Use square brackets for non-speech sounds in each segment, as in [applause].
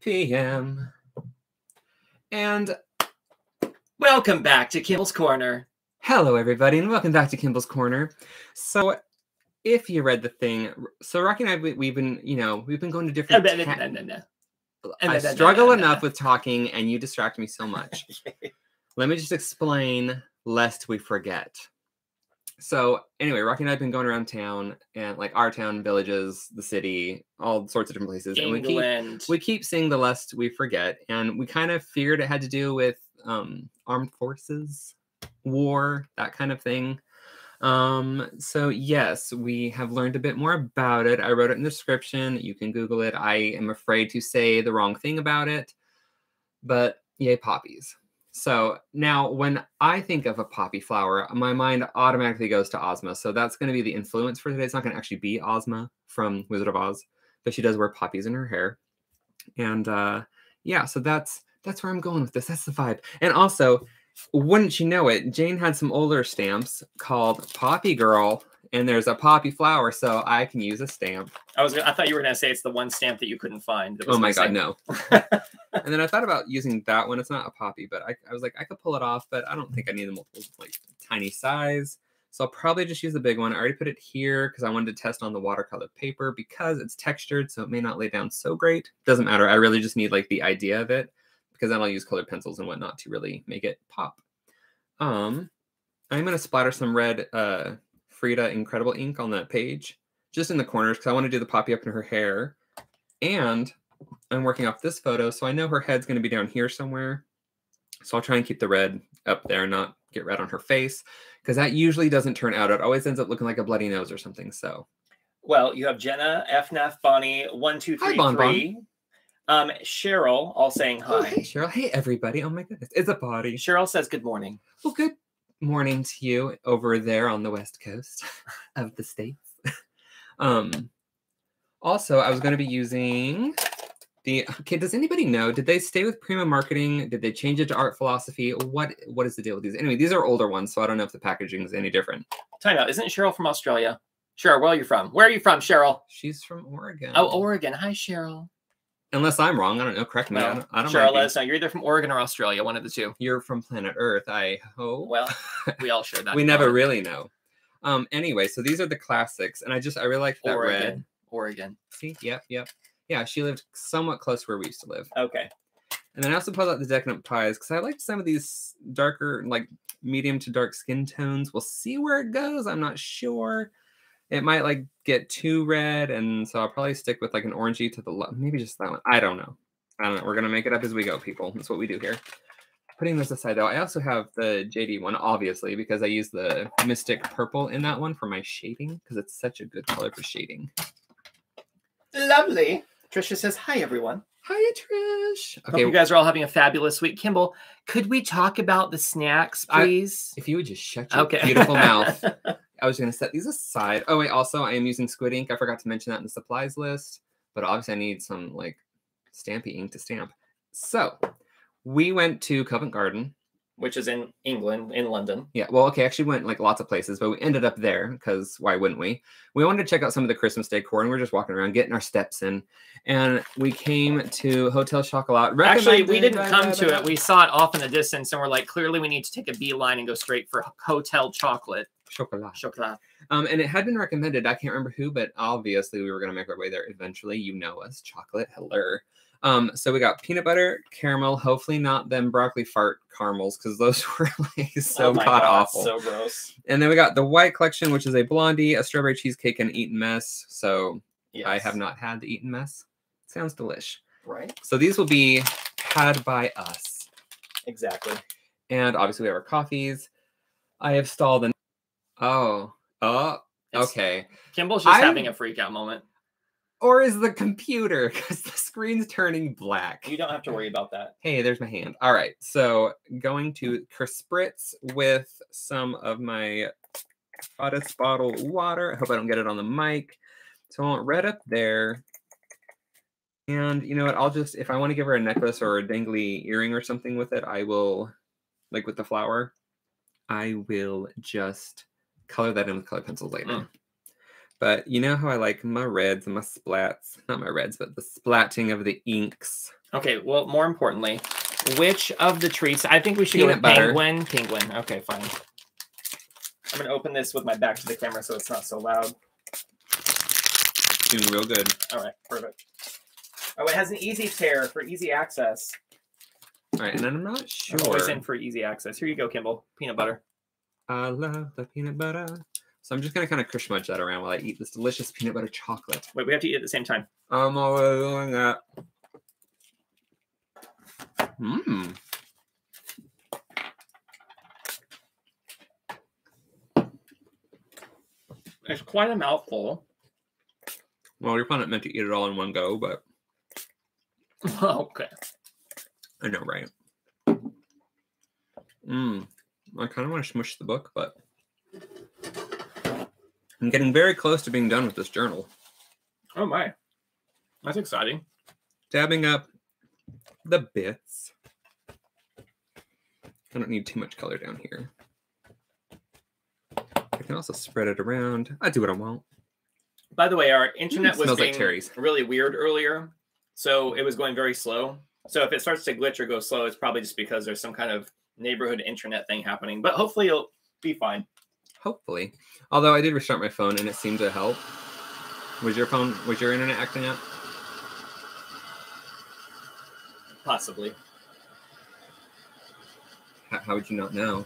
p.m. And Welcome back to Kimball's Corner. hello, everybody, and welcome back to Kimball's Corner. So, if you read the thing, so Rocky and I, we, we've been, you know, we've been going to different. no, no, no, no, no. I struggle no, no. enough with talking, and you distract me so much. [laughs] Let me just explain, lest we forget. So, anyway, Rocky and I have been going around town, and like our town, villages, the city, all sorts of different places, and we keep England. we keep seeing the lest we forget and we kind of feared it had to do with um armed forces war that kind of thing. Um so yes we have learned a bit more about it. I wrote it in the description. You can google it. I am afraid to say the wrong thing about it. But yay poppies so now when i think of a poppy flower my mind automatically goes to ozma so that's going to be the influence for today. It's not going to actually be ozma from wizard of oz but she does wear poppies in her hair. And uh yeah so that's that's where i'm going with this. That's the vibe. And also wouldn't you know it jane had some older stamps called poppy girl and there's a poppy flower so i can use a stamp. I was. Gonna, I thought you were going to say it's the one stamp that you couldn't find. oh my god no. [laughs] And then i thought about using that one. It's not a poppy but I, I was like i could pull it off but i don't think i need the multiple like tiny size. So i'll probably just use the big one. I already put it here because i wanted to test on the watercolor paper because it's textured so it may not lay down so great. Doesn't matter. I really just need like the idea of it because then i'll use colored pencils and whatnot to really make it pop. Um i'm going to splatter some red uh frida incredible ink on that page just in the corners because i want to do the poppy up in her hair and I'm working off this photo, so I know her head's going to be down here somewhere. So I'll try and keep the red up there, not get red on her face, because that usually doesn't turn out. It always ends up looking like a bloody nose or something. So Well, you have Jenna, FNAF, Bonnie, one, two, Hi, three, Bon Bon. Um, Cheryl, all saying oh, hi. hey Cheryl, hey everybody. Oh my goodness, it's a body. Cheryl says good morning. Well, good morning to you over there on the west coast [laughs] of the states. [laughs] um, also, I was going to be using the. Okay, does anybody know? Did they stay with Prima Marketing? Did they change it to Art Philosophy? What What is the deal with these? Anyway, these are older ones, so I don't know if the packaging is any different. Time out. Isn't Cheryl from Australia? Cheryl, where are you from? Where are you from, Cheryl? She's from Oregon. Oh, Oregon. Hi, Cheryl. Unless I'm wrong, I don't know. Correct me. I Well, don't, I don't mind let us know. You're either from Oregon or Australia, one of the two. You're from planet Earth. I hope. Well, [laughs] we all share that. we never really know. Um. Anyway, so these are the classics, and I just I really like that red. Oregon. Oregon. See, yep, yep. Yeah, she lived somewhat close to where we used to live. Okay. And then I also pulled out the Decadent Pies because I like some of these darker, like medium to dark skin tones. We'll see where it goes. I'm not sure. It might like get too red, and so I'll probably stick with like an orangey to the left. Maybe just that one. I don't know. I don't know. We're gonna make it up as we go, people. That's what we do here. Putting this aside though, I also have the JD one, obviously, because I use the Mystic Purple in that one for my shading, because it's such a good color for shading. Lovely. Trisha says hi, everyone. Hiya, Trish. Hope you guys are all having a fabulous week. Kimball, could we talk about the snacks, I- please? If you would just shut your okay. beautiful mouth. [laughs] I was going to set these aside. Oh, wait, also, I am using squid ink. I forgot to mention that in the supplies list, but obviously, I need some like stampy ink to stamp. So, we went to Covent Garden. Which is in England, in London. Yeah, well, okay, actually went like lots of places, but we ended up there because why wouldn't we? We wanted to check out some of the Christmas decor, and we are just walking around, getting our steps in, and we came to Hotel Chocolat. Actually, we didn't come to it. We saw it off in the distance, and we're like, clearly, we need to take a beeline and go straight for hotel chocolate. Chocolat. Chocolate. Um, and it had been recommended. I can't remember who, but obviously we were gonna make our way there eventually. You know us, chocolate. Hello. Um, so we got peanut butter, caramel. Hopefully not them broccoli fart caramels because those [laughs] were like so Oh god awful. So gross. and then we got the white collection, which is a blondie, a strawberry cheesecake, and Eton mess. So Yes. I have not had the Eton mess. Sounds delish. Right. So these will be had by us. Exactly. And obviously we have our coffees. I have stalled an oh oh It's- okay. Kimball's just I'm- having a freak out moment. or is the computer [laughs] because the screen's turning black You don't have to worry about that. hey there's my hand all right so going to spritz with some of my hottest bottled water i hope i don't get it on the mic so i want red up there and you know what i'll just if i want to give her a necklace or a dangly earring or something with it i will like with the flower i will just color that in with colored pencils later Mm. but you know how I like my reds and my splats, not my reds, but the splatting of the inks. Okay, well, more importantly, which of the treats? I think we should Peanut go with butter. penguin. Penguin. Okay, fine. I'm gonna open this with my back to the camera so it's not so loud. Doing real good. All right, perfect. Oh, it has an easy tear for easy access. All right, and then I'm not I'm sure. always in for easy access. Here you go, Kimball. Peanut butter. I love the peanut butter. So I'm just gonna kind of crush munch that around while I eat this delicious peanut butter chocolate. Wait, we have to eat at the same time. I'm always doing that. Mmm. It's quite a mouthful. Well, you're probably not meant to eat it all in one go, but [laughs] okay. I know, right? Mmm. I kind of want to smush the book, but I'm getting very close to being done with this journal. Oh my, that's exciting. Dabbing up the bits. I don't need too much color down here. I can also spread it around. I do what I want. By the way, our internet mm, was smells like being really weird earlier, so it was going very slow. So if it starts to glitch or go slow, it's probably just because there's some kind of neighborhood internet thing happening. But hopefully, it'll be fine. Hopefully. Although I did restart my phone and it seemed to help. Was your phone, was your internet acting up? Possibly. How, how would you not know?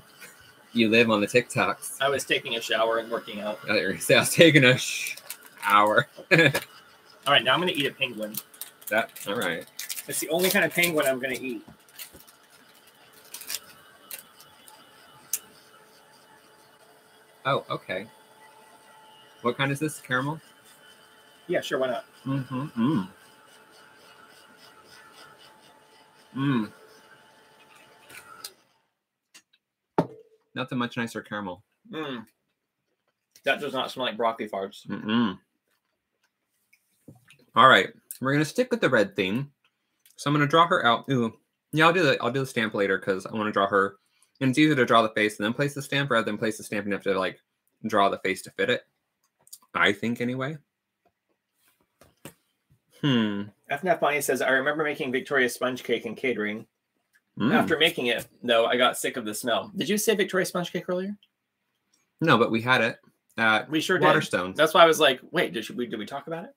You live on the TikToks. I was taking a shower and working out. I was gonna say I was taking a shower. [laughs] All right, now I'm gonna eat a penguin. That, all right. It's the only kind of penguin I'm gonna eat. Oh, okay. What kind is this? Caramel? Yeah, sure, why not? Mm-hmm. Mm. Mm. Nothing much nicer caramel. Mm. That does not smell like broccoli farts. Mm-mm. All right, we're gonna stick with the red theme. So I'm gonna draw her out. Ooh, yeah, I'll do the I'll do the stamp later because I want to draw her. And it's easier to draw the face and then place the stamp rather than place the stamp and have to like draw the face to fit it. I think anyway. Hmm. FNAF Bonnie says, I remember making Victoria's sponge cake and catering. Mm. After making it, though, I got sick of the smell. Did you say Victoria sponge cake earlier? No, but we had it at We sure did. Waterstones. That's why I was like, wait, did we did we talk about it?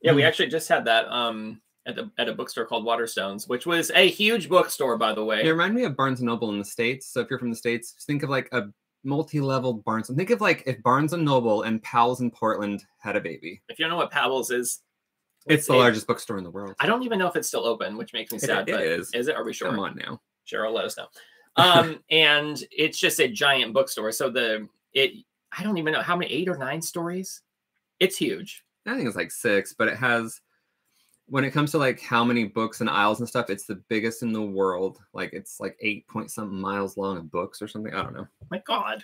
Yeah, we Mhm. actually just had that um at the at a bookstore called Waterstones, which was a huge bookstore, by the way. It reminded me of Barnes and Noble in the States. So if you're from the States, think of like a multi-level Barnes. Think of like if Barnes and Noble and Powell's in Portland had a baby. If you don't know what Powell's is, It's the it- largest bookstore in the world. I don't even know if it's still open, which makes me It- sad. it but is. Is it? Are we sure? Come on now. Cheryl, let us know. [laughs] Um, and it's just a giant bookstore. So the it I don't even know how many eight or nine stories. It's huge. I think it's like six, but it has when it comes to like how many books and aisles and stuff, it's the biggest in the world. Like it's like eight point something miles long of books or something. I don't know. My God.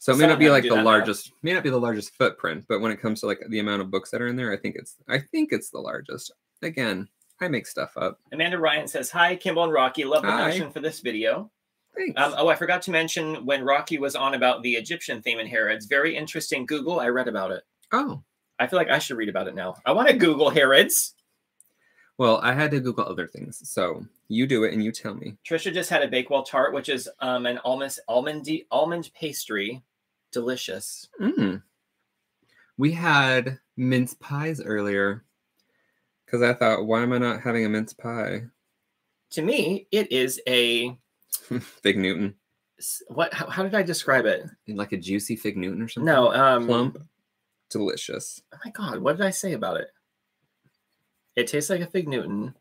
So it may not be like the now. largest, may not be the largest footprint, but when it comes to like the amount of books that are in there, I think it's I think it's the largest. Again, I make stuff up. Amanda Ryan says, Hi, Kimball and Rocky. Love the Hi. passion for this video. Thanks. Um, oh, I forgot to mention when Rocky was on about the Egyptian theme in Harrods. Very interesting. Google, I read about it. oh, I feel like I should read about it now. I want to Google Harrods. Well, I had to Google other things, so you do it and you tell me. Trisha just had a Bakewell tart, which is um, an almond almond almond pastry. Delicious. Mm. We had mince pies earlier because I thought, why am I not having a mince pie? To me, it is a [laughs] Fig Newton, what? How, how did I describe it? like a juicy fig Newton or something. No, um, plump, delicious. Oh my god, what did I say about it? It tastes like a fig Newton.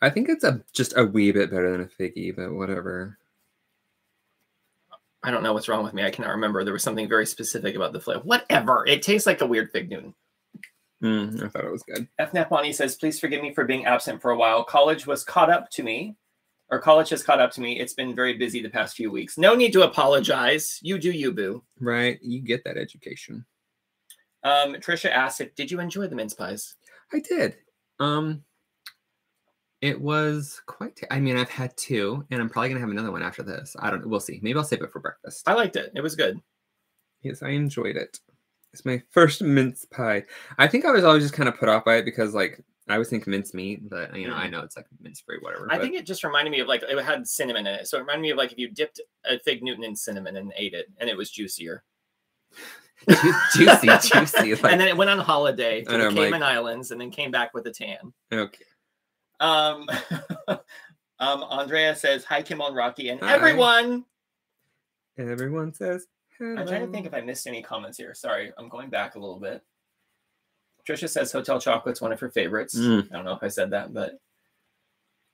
I think it's a just a wee bit better than a figgy, but whatever. I don't know what's wrong with me. I cannot remember. There was something very specific about the flavor. Whatever. It tastes like a weird fig Newton. Mm, I thought it was good. FNAF Bonnie says, please forgive me for being absent for a while. College was caught up to me, or college has caught up to me. It's been very busy the past few weeks. No need to apologize. You do you, boo. Right? You get that education. Um, Trisha asked, if, did you enjoy the mince pies? I did. Um, it was quite. I mean, I've had two, and I'm probably gonna have another one after this. I don't. We'll see. Maybe I'll save it for breakfast. I liked it. It was good. Yes, I enjoyed it. It's my first mince pie. I think I was always just kind of put off by it because, like, I was thinking mincemeat, but you know, I Mm. know it's like mince free, whatever. I but- think it just reminded me of like it had cinnamon in it. So it reminded me of like if you dipped a fig Newton in cinnamon and ate it and it was juicier. Ju- juicy, [laughs] juicy. Like, and then it went on holiday to the I'm like- Cayman Islands and then came back with a tan. okay. Um, [laughs] um, Andrea says, Hi, Kim and Rocky, and Hi. everyone. Everyone says. I'm trying to think if I missed any comments here. Sorry, I'm going back a little bit. Trisha says Hotel Chocolate's one of her favorites. Mm. I don't know if I said that, but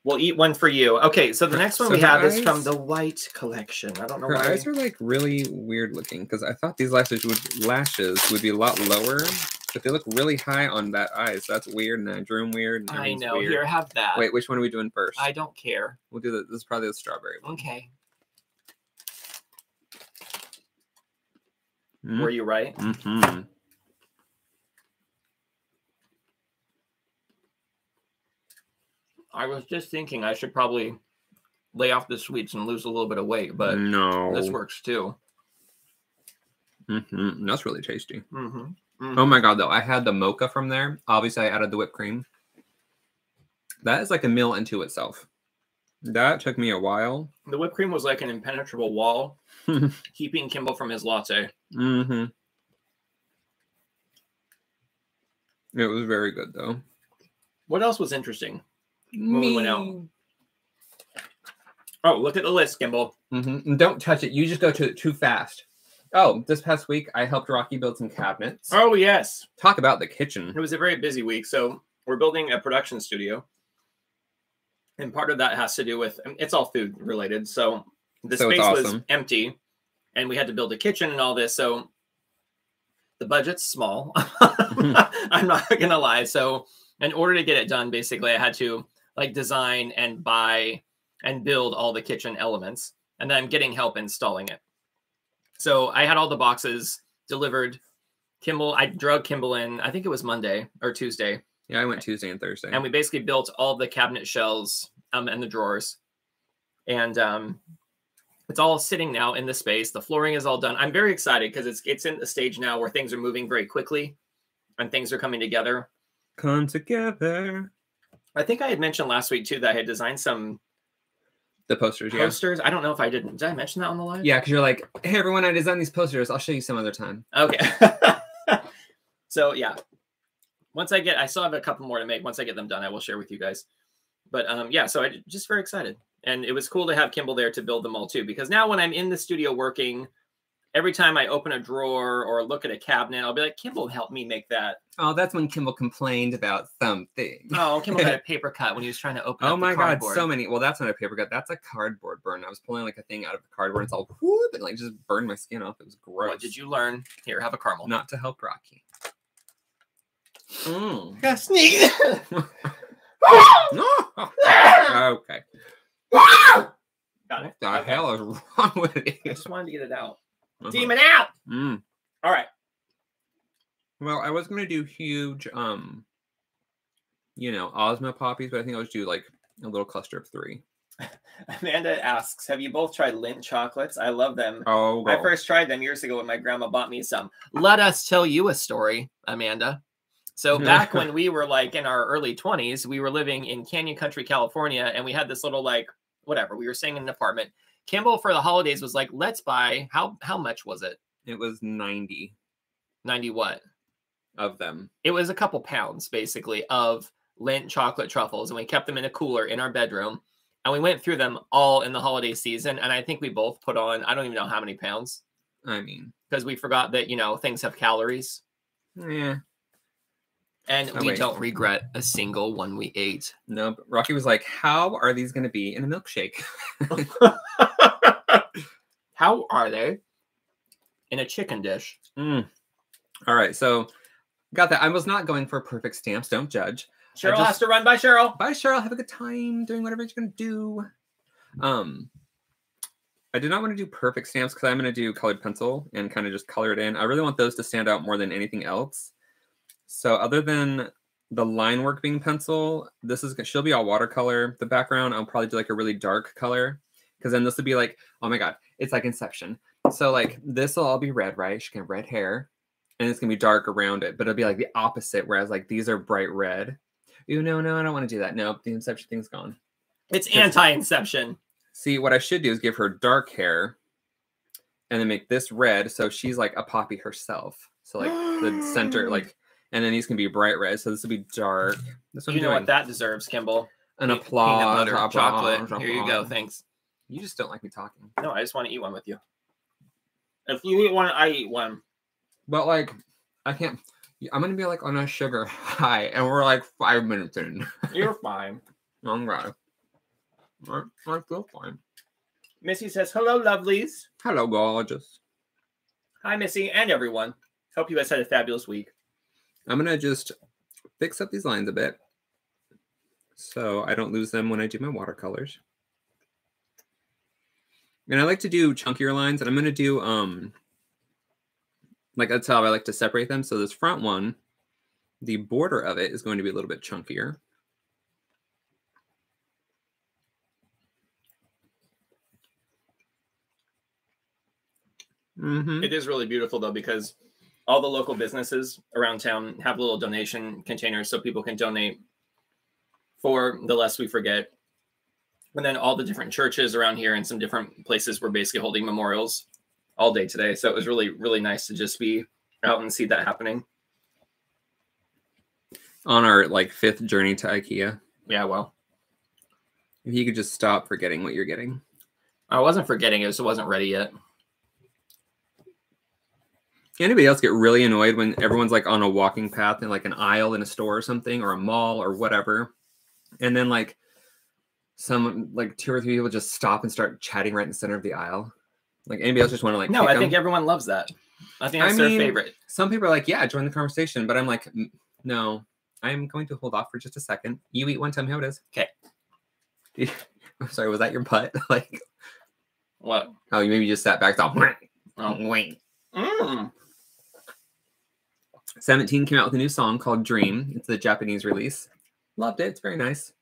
we'll eat one for you. Okay, so the next one so we have is from the White Collection. I don't know Her why. eyes are like really weird looking because I thought these lashes would lashes would be a lot lower, but they look really high on that eye. So that's weird, and I drew them weird. I know. Weird. Here, have that. Wait, which one are we doing first? I don't care. We'll do the. This is probably the strawberry one. Okay. Mm. Were you right? Mm-hmm. I was just thinking I should probably lay off the sweets and lose a little bit of weight, but no, this works too. hmm That's really tasty. Mm-hmm. Oh my god, though, I had the mocha from there. Obviously, I added the whipped cream. That is like a meal into itself. That took me a while. The whipped cream was like an impenetrable wall, [laughs] keeping Kimball from his latte. Mm-hmm. It was very good though. What else was interesting? When we went out. Oh, look at the list, Kimball. hmm Don't touch it. You just go to it too fast. Oh, this past week I helped Rocky build some cabinets. Oh, yes. Talk about the kitchen. It was a very busy week. So we're building a production studio. And part of that has to do with it's all food related. So the So it's space was empty and we had to build a kitchen and all this. So the budget's small. [laughs] I'm not gonna lie. So in order to get it done, basically I had to like design and buy and build all the kitchen elements. And then I'm getting help installing it. So I had all the boxes delivered. Kimball, I drug Kimball in, I think it was Monday or Tuesday Yeah, I went Tuesday and Thursday. and we basically built all the cabinet shelves um, and the drawers and um, it's all sitting now in the space the flooring is all done i'm very excited because it's it's in the stage now where things are moving very quickly and things are coming together Come together. I think i had mentioned last week too that i had designed some The posters, yeah. posters. I don't know if i didn't. Did i mention that on the live? Yeah, because you're like, hey everyone, I designed these posters. I'll show you some other time. okay. [laughs] So yeah. Once i get i still have a couple more to make. Once i get them done i will share with you guys. But um yeah so i just very excited. And it was cool to have kimball there to build them all too because now when i'm in the studio working every time i open a drawer or look at a cabinet i'll be like kimball helped me make that Oh, that's when Kimball complained about something. oh kimball had a [laughs] paper cut when he was trying to open Oh up my god, so many. Well, that's not a paper cut. That's a cardboard burn. I was pulling like a thing out of the cardboard. And it's all whoop, and like just burned my skin off. It was gross. what did you learn here have a caramel Not to help Rocky. Mm. Yeah, sneak. [laughs] [laughs] okay. got it What the Okay. hell is wrong with it? i just wanted to get it out Uh-huh. demon out Mm. all right Well, I was gonna do huge, um, you know, Ozma poppies, but I think I'll just do like a little cluster of three. [laughs] amanda asks have you both tried Lindt chocolates i love them Oh, I first tried them years ago when my grandma bought me some. Let us tell you a story, Amanda. So [laughs] back when we were like in our early 20s, we were living in Canyon Country, California, and we had this little like whatever, we were staying in an apartment. Kimball for the holidays was like, let's buy how how much was it? it was ninety 90 what? of them. It was a couple pounds basically of Lindt chocolate truffles, and we kept them in a cooler in our bedroom. And we went through them all in the holiday season. And I think we both put on, I don't even know how many pounds I mean, because we forgot that, you know, things have calories. yeah. And Oh, we wait. don't regret a single one we ate. No, Rocky was like, "How are these gonna be in a milkshake?" [laughs] How are they? In a chicken dish. Mm. All right, so got that. I was not going for perfect stamps. Don't judge. Cheryl just- has to run by Cheryl. Bye, Cheryl. Have a good time doing whatever you're gonna do. Um, I did not want to do perfect stamps because I'm gonna do colored pencil and kind of just color it in. I really want those to stand out more than anything else. So other than the line work being pencil, this is she'll be all watercolor. The background I'll probably do like a really dark color because then this would be like, oh my god, it's like Inception. So like this will all be red, right? She can have red hair, and it's gonna be dark around it, but it'll be like the opposite. Whereas like these are bright red. Ew, no, no, I don't want to do that. No, the Inception thing's gone. It's anti-inception. See, what I should do is give her dark hair and then make this red so she's like a poppy herself. So like the center, [gasps] like, and then these can be bright red. So this will be dark. What You know doing. what that deserves, Kimball. An Pe- applause. Peanut butter, applause, chocolate. Here you go. Thanks. You just don't like me talking. No, I just want to eat one with you. If you eat one, I eat one. But like, I can't. I'm gonna be like on a sugar [laughs] high, and we're like five minutes in. [laughs] You're fine. I'm right. I I feel fine. Missy says, "Hello, lovelies. Hello, gorgeous. Hi, Missy, and everyone. Hope you guys had a fabulous week." I'm gonna just fix up these lines a bit, so I don't lose them when I do my watercolors. And I like to do chunkier lines, and I'm gonna do um, like that's how I like to separate them. So this front one, the border of it is going to be a little bit chunkier. hmm It is really beautiful though because all the local businesses around town have little donation containers so people can donate for the less we forget. And then all the different churches around here and some different places were basically holding memorials all day today. So it was really, really nice to just be out and see that happening. On our like fifth journey to IKEA, Yeah, well, if you could just stop forgetting what you're getting. I wasn't forgetting it, so it wasn't ready yet. Anybody else get really annoyed when everyone's like on a walking path in like an aisle in a store or something or a mall or whatever, and then like some like two or three people just stop and start chatting right in the center of the aisle? Like anybody else just want to like? No, I I think everyone loves that. I think I that's mean- their favorite. some people are like, yeah, join the conversation, but I'm like, "Mm, no, I'm going to hold off for just a second. You eat one, tell me how it is. 'Kay. [laughs] I'm sorry, was that your butt? [laughs] like, What? oh, you maybe just sat back. Thought, [laughs] Oh. wait. Mm. 17 came out with a new song called Dream. It's the Japanese release. Loved it. It's very nice.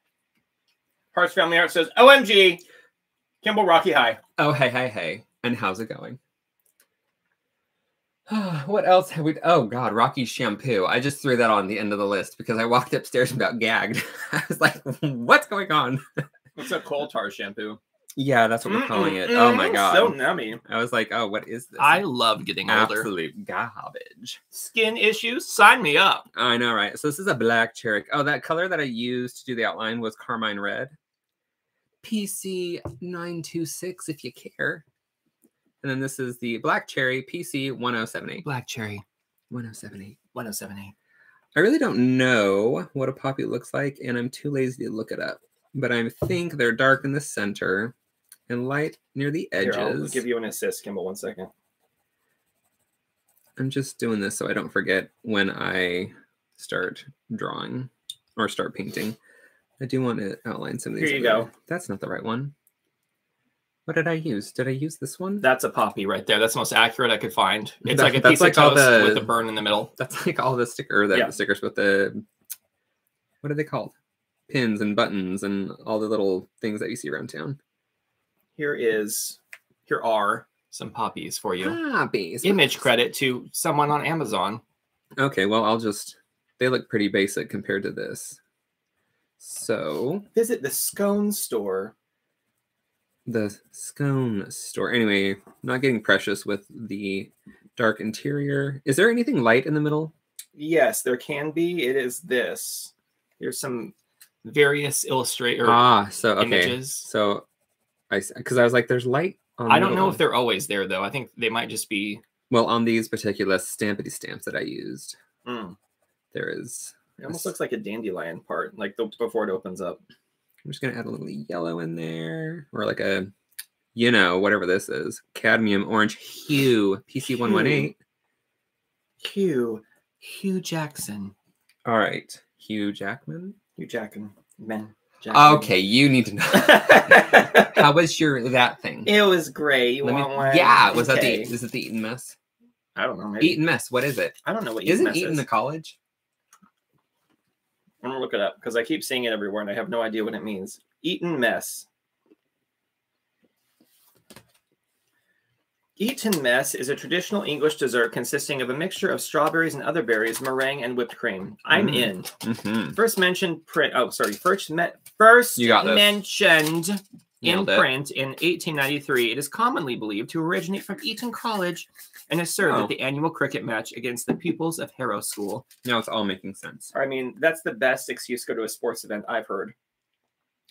Hearts Family Art says, OMG, Kimball Rocky High. Oh, hey, hey, hey. And how's it going? [sighs] what else have we? Oh, God, Rocky shampoo. I just threw that on the end of the list because I walked upstairs and about gagged. [laughs] I was like, what's going on? It's a coal tar shampoo. Yeah, that's what we're calling it. Oh, my God. So nummy. I was like, oh, what is this? I love getting older. Absolute garbage. Skin issues? Sign me up. I know, right? So this is a black cherry. Oh, that color that I used to do the outline was carmine red. PC 926 if you care. And then this is the black cherry PC 1078. Black Cherry 1078. 1078. I really don't know what a poppy looks like, and I'm too lazy to look it up. But I think they're dark in the center and light near the Here, edges. I'll give you an assist, Kimball. One second. I'm just doing this so I don't forget when I start drawing or start painting. I do want to outline some of these. Here you go. That's not the right one. What did I use? Did I use this one? That's a poppy right there. That's the most accurate I could find. It's That- like a that's piece like of toast the- with a burn in the middle. That's like all the sticker, the Yeah. stickers with the what are they called? Pins and buttons and all the little things that you see around town. Here is, here are some poppies for you. Bees. Image credit to someone on Amazon. Okay, well I'll just. They look pretty basic compared to this. So Visit the scone store. the scone store. Anyway, not getting precious with the dark interior. Is there anything light in the middle? Yes, there can be. It is this. Here's some various illustrator Ah, so okay. images. So I because I was like, there's light. On I don't know middle. if they're always there though. I think they might just be. well on these particular stampity stamps that I used. Mm. There is. It almost looks like a dandelion part, like the, before it opens up. I'm just gonna add a little yellow in there, or like a, you know, whatever this is, cadmium orange hue, PC one one eight. Hugh, Hugh Jackson, All right, Hugh Jackman. Hugh Jackman, Okay, you need to know. [laughs] How was your that thing? it was great. You Let me- one? yeah, was that the is it the Eton mess? I don't know. Maybe. Eton mess. What is it? I don't know what Isn't Eton Eton is. the college? I'm gonna look it up because I keep seeing it everywhere and I have no idea what it means. Eton mess. Eton mess is a traditional English dessert consisting of a mixture of strawberries and other berries, meringue, and whipped cream. I'm Mm. in. Mhm. First mentioned print. Oh, sorry. First met. First You got this. mentioned in it. print in 1893. It is commonly believed to originate from Eton College and is served Oh. at the annual cricket match against the pupils of Harrow School. Now it's all making sense. I mean, that's the best excuse to go to a sports event I've heard.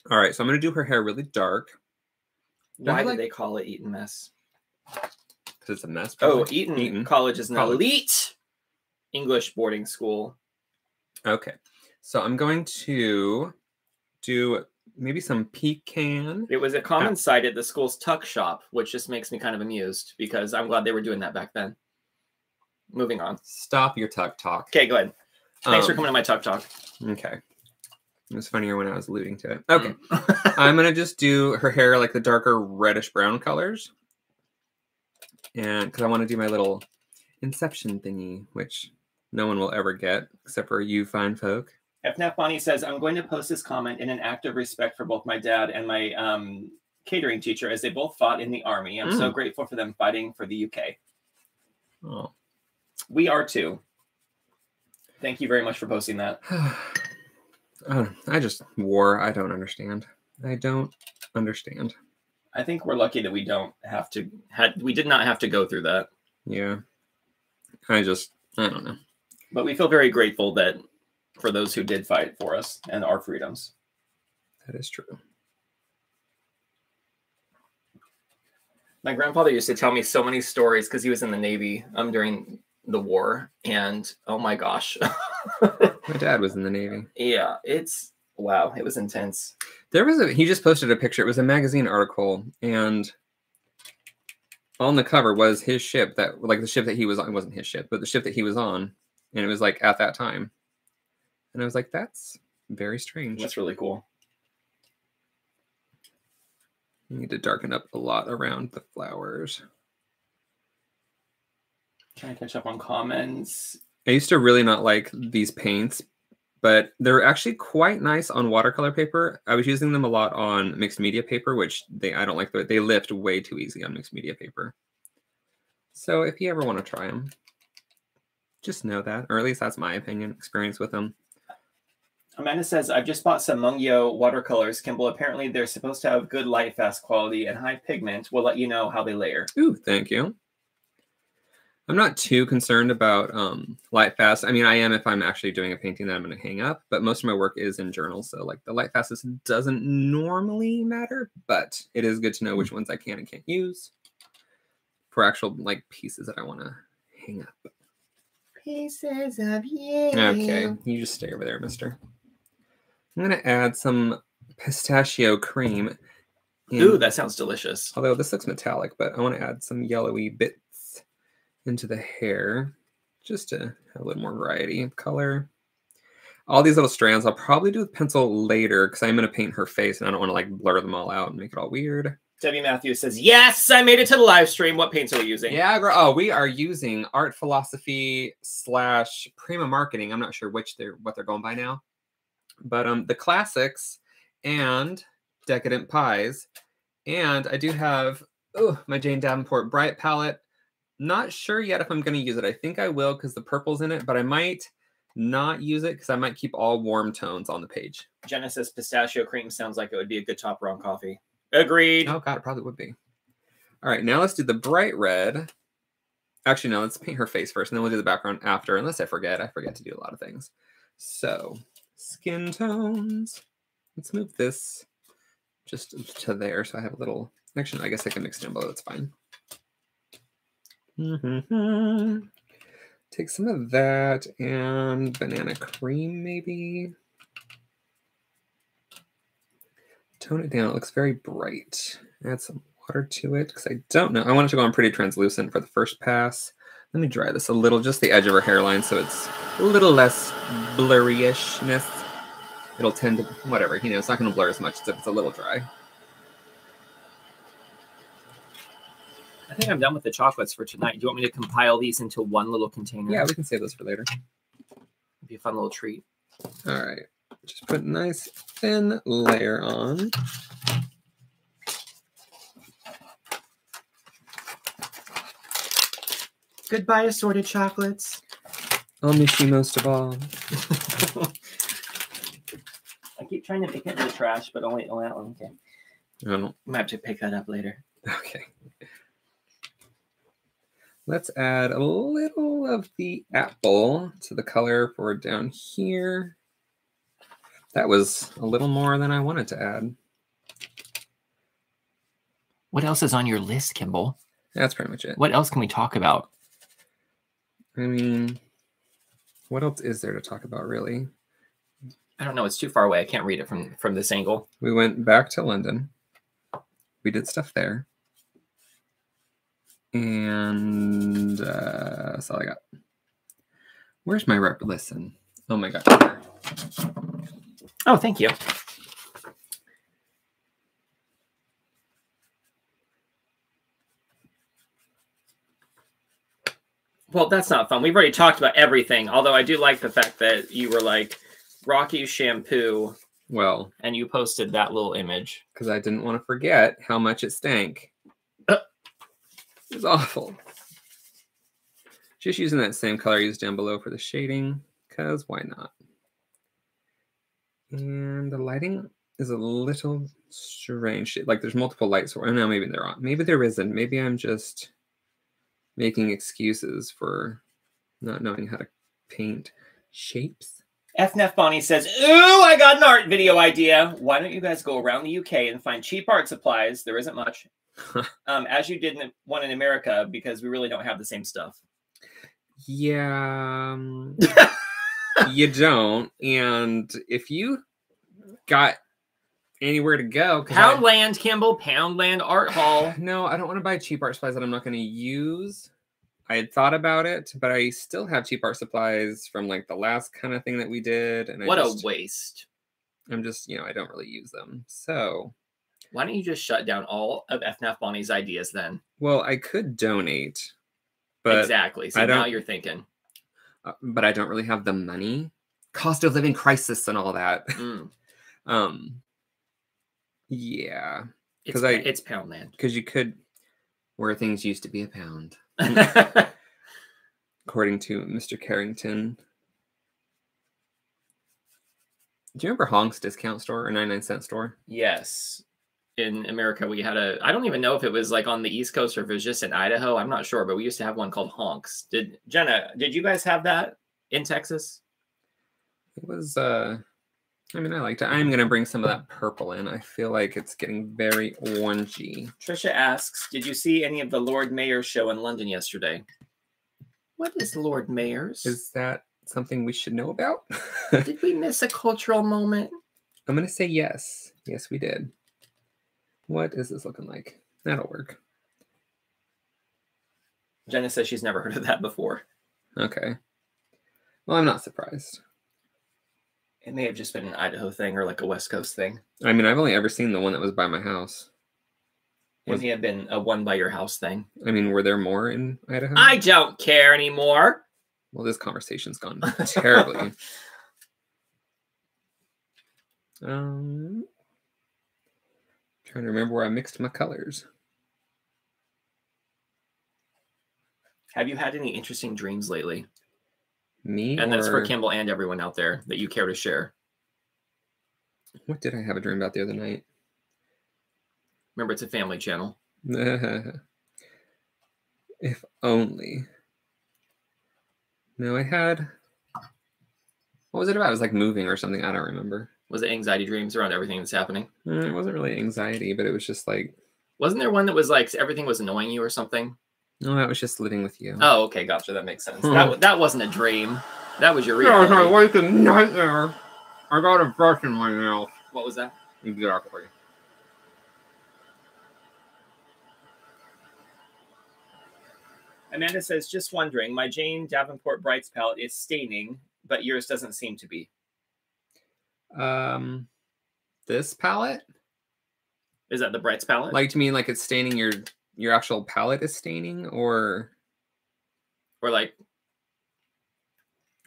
All right, so I'm gonna do her hair really dark Why do like- they call it Eton mess? Because it's a mess. Oh. Eton, Eton. College is an College. elite English boarding school. Okay, so I'm going to do maybe some pecan. It was a common sight at the school's tuck shop, which just makes me kind of amused because I'm glad they were doing that back then. Moving on. Stop your tuck talk. Okay, go ahead. Thanks for Um, coming to my tuck talk. Okay. It was funnier when I was alluding to it. Okay. [laughs] I'm gonna just do her hair like the darker reddish brown colors. And because I want to do my little inception thingy, which no one will ever get except for you fine folk. FNAF Bonnie says, I'm going to post this comment in an act of respect for both my dad and my um, catering teacher as they both fought in the army. I'm so Mm. grateful for them fighting for the UK. Oh. We are too. Thank you very much for posting that. [sighs] Oh, I just war. I don't understand. I don't understand. I think we're lucky that we don't have to had we did not have to go through that. Yeah. I just I don't know. But we feel very grateful that for those who did fight for us and our freedoms. That is true. My grandfather used to tell me so many stories because he was in the Navy um during the war. And oh my gosh. [laughs] My dad was in the Navy. yeah, it's wow, it was intense. There was a he just posted a picture. It was a magazine article, and on the cover was his ship that like the ship that he was on. It wasn't his ship, but the ship that he was on, and it was like at that time. And I was like, that's very strange. That's really cool. You need to darken up a lot around the flowers. Trying to catch up on comments. I used to really not like these paints, but they're actually quite nice on watercolor paper. I was using them a lot on mixed media paper, which they I don't like the they lift way too easy on mixed media paper. So if you ever want to try them, just know that, or at least that's my opinion, experience with them. Amanda says, I've just bought some Mungyo watercolors, Kimball. Apparently, they're supposed to have good light fast quality and high pigment. We'll let you know how they layer. Ooh, thank you. I'm not too concerned about um, light fast. I mean, I am if I'm actually doing a painting that I'm going to hang up, but most of my work is in journals. So, like, the light fastness doesn't normally matter, but it is good to know which ones I can and can't use for actual, like, pieces that I want to hang up. Pieces of you. Okay, you just stay over there, mister. I'm going to add some pistachio cream. in- Ooh, that sounds delicious. Although this looks metallic, but I want to add some yellowy bits into the hair just to have a little more variety of color. All these little strands I'll probably do with pencil later because I'm going to paint her face and I don't want to like blur them all out and make it all weird. Debbie Matthews says, Yes, I made it to the live stream. What paints are we using? Yeah, girl. Oh, we are using art philosophy slash Prima marketing. I'm not sure which they're what they're going by now, but um, the classics and decadent pies, and I do have oh my Jane Davenport bright palette. Not sure yet if I'm going to use it. I think I will because the purple's in it, but I might not use it because I might keep all warm tones on the page. Genesis pistachio cream sounds like it would be a good topper on coffee. Agreed. Oh god, it probably would be. All right, now let's do the bright red. Actually, no, let's paint her face first, and then we'll do the background after. Unless I forget, I forget to do a lot of things. So, skin tones. Let's move this just to there, so I have a little. Actually, no, I guess I can mix it in below. That's fine. Mhm. Take some of that and banana cream, maybe. Tone it down. It looks very bright. Add some water to it because I don't know. I want it to go on pretty translucent for the first pass. Let me dry this a little, just the edge of her hairline, so it's a little less blurryishness. It'll tend to, whatever, you know, it's not going to blur as much if it's a little dry. I think I'm done with the chocolates for tonight. Do you want me to compile these into one little container? Yeah, we can save those for later. It'd be a fun little treat. All right. Just put a nice thin layer on. Goodbye, assorted chocolates. I'll miss you most of all. [laughs] I keep trying to pick it in the trash, but only only that one. Okay, I don't. I might have to pick that up later. Okay. Let's add a little of the apple to the color for down here. That was a little more than I wanted to add. What else is on your list, Kimball? That's pretty much it. What else can we talk about? I mean, what else is there to talk about, really? I don't know. It's too far away. I can't read it from from this angle. We went back to London. We did stuff there. And uh, that's all I got. Where's my rep? Listen. Oh my God. Oh, thank you. Well, that's not fun. We've already talked about everything. Although I do like the fact that you were like Rocky shampoo Well, and you posted that little image. because I didn't want to forget how much it stank. It was awful. Just using that same color I used down below for the shading, because why not? And the lighting is a little strange. Like there's multiple lights. Or oh, no, maybe there aren't. Maybe there isn't. Maybe I'm just making excuses for not knowing how to paint shapes. FNF Bonnie says, Ooh, I got an art video idea. Why don't you guys go around the UK and find cheap art supplies? There isn't much. [laughs] um, as you did in one in America, because we really don't have the same stuff. Yeah, um, [laughs] you don't. And if you got anywhere to go, 'cause I- Poundland, Kimball, Poundland Art Hall. [sighs] no, I don't want to buy cheap art supplies that I'm not going to use. I had thought about it, but I still have cheap art supplies from like the last kind of thing that we did, and What a waste. I'm just, you know, I don't really use them. So, Why don't you just shut down all of FNF Bonnie's ideas then? well, I could donate, but exactly. So I now you're thinking. uh, but I don't really have the money. Cost of living crisis and all that. [laughs] Mm, Um, yeah, because I- it's Poundland. because you could, where things used to be a pound, [laughs] according to Mr. Carrington. Do you remember Honk's discount store or 99 cent store? yes. In America, we had a, I don't even know if it was like on the East Coast or if it was just in Idaho. I'm not sure, but we used to have one called Honks. Did Jenna, did you guys have that in Texas? It was, uh, I mean, I liked it. I'm going to bring some of that purple in. I feel like it's getting very orangey. Trisha asks, did you see any of the Lord Mayor's show in London yesterday? What is Lord Mayor's? Is that something we should know about? [laughs] Did we miss a cultural moment? I'm going to say yes. Yes, we did. What is this looking like? That'll work. Jenna says she's never heard of that before. Okay. Well, I'm not surprised. It may have just been an Idaho thing or like a West Coast thing. I mean, I've only ever seen the one that was by my house. It Was- may have been a one by your house thing. I mean, were there more in Idaho? I don't care anymore. Well, this conversation's gone [laughs] terribly. [laughs] um, trying to remember where I mixed my colors. Have you had any interesting dreams lately? Me And that's for or- Kimball and everyone out there that you care to share. What did I have a dream about the other night? Remember, it's a family channel. [laughs] if only. No, I had. What was it about? It was like moving or something. I don't remember. Was it anxiety dreams around everything that's happening? Mm, It wasn't really anxiety, but it was just like, Wasn't there one that was like everything was annoying you or something? no, that was just living with you. Oh, okay, gotcha. That makes sense. That, that wasn't a dream. That was your Yeah, it was my reality. nightmare. I got a brush in my mouth. What was that? Exactly. Amanda says, just wondering, my Jane Davenport Brights palette is staining, but yours doesn't seem to be. Um, this palette, Is that the Brights palette? like to mean like it's staining your your actual palette is staining, or or like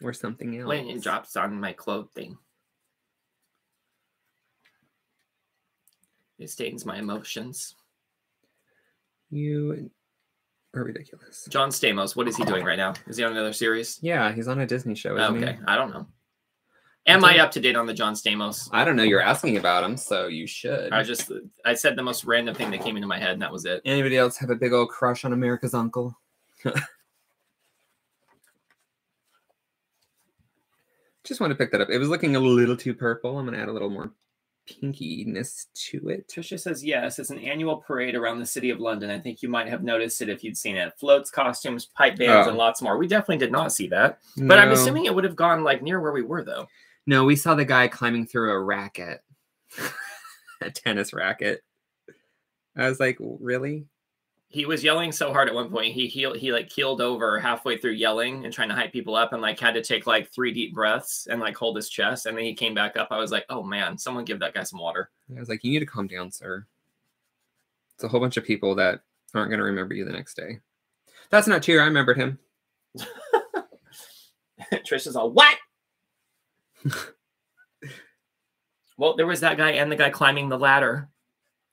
or something else. laying drops on my clothing. It stains my emotions. You are ridiculous. John Stamos, what is he doing right now? Is he on another series? Yeah, he's on a Disney show. Okay, He? I don't know. Am I up to date on the John Stamos? I don't know. You're asking about him, so you should. I just I said the most random thing that came into my head, and that was it. Anybody else have a big old crush on America's Uncle? [laughs] Just want to pick that up. It was looking a little too purple. I'm gonna add a little more pinkiness to it. Trisha says yes. It's an annual parade around the city of London. I think you might have noticed it if you'd seen it. Floats, costumes, pipe bands, Oh. and lots more. We definitely did not see that, but I'm assuming it would have gone like near where we were though. No, we saw the guy climbing through a racket, [laughs] a tennis racket. I was like, really? He was yelling so hard at one point. He he he like keeled over halfway through yelling and trying to hype people up, and like had to take like three deep breaths and like hold his chest, and then he came back up. I was like, oh man, someone give that guy some water. I was like, you need to calm down, sir. It's a whole bunch of people that aren't going to remember you the next day. That's not true. I remembered him. [laughs] Trisha's all what? [laughs] well, there was that guy and the guy climbing the ladder.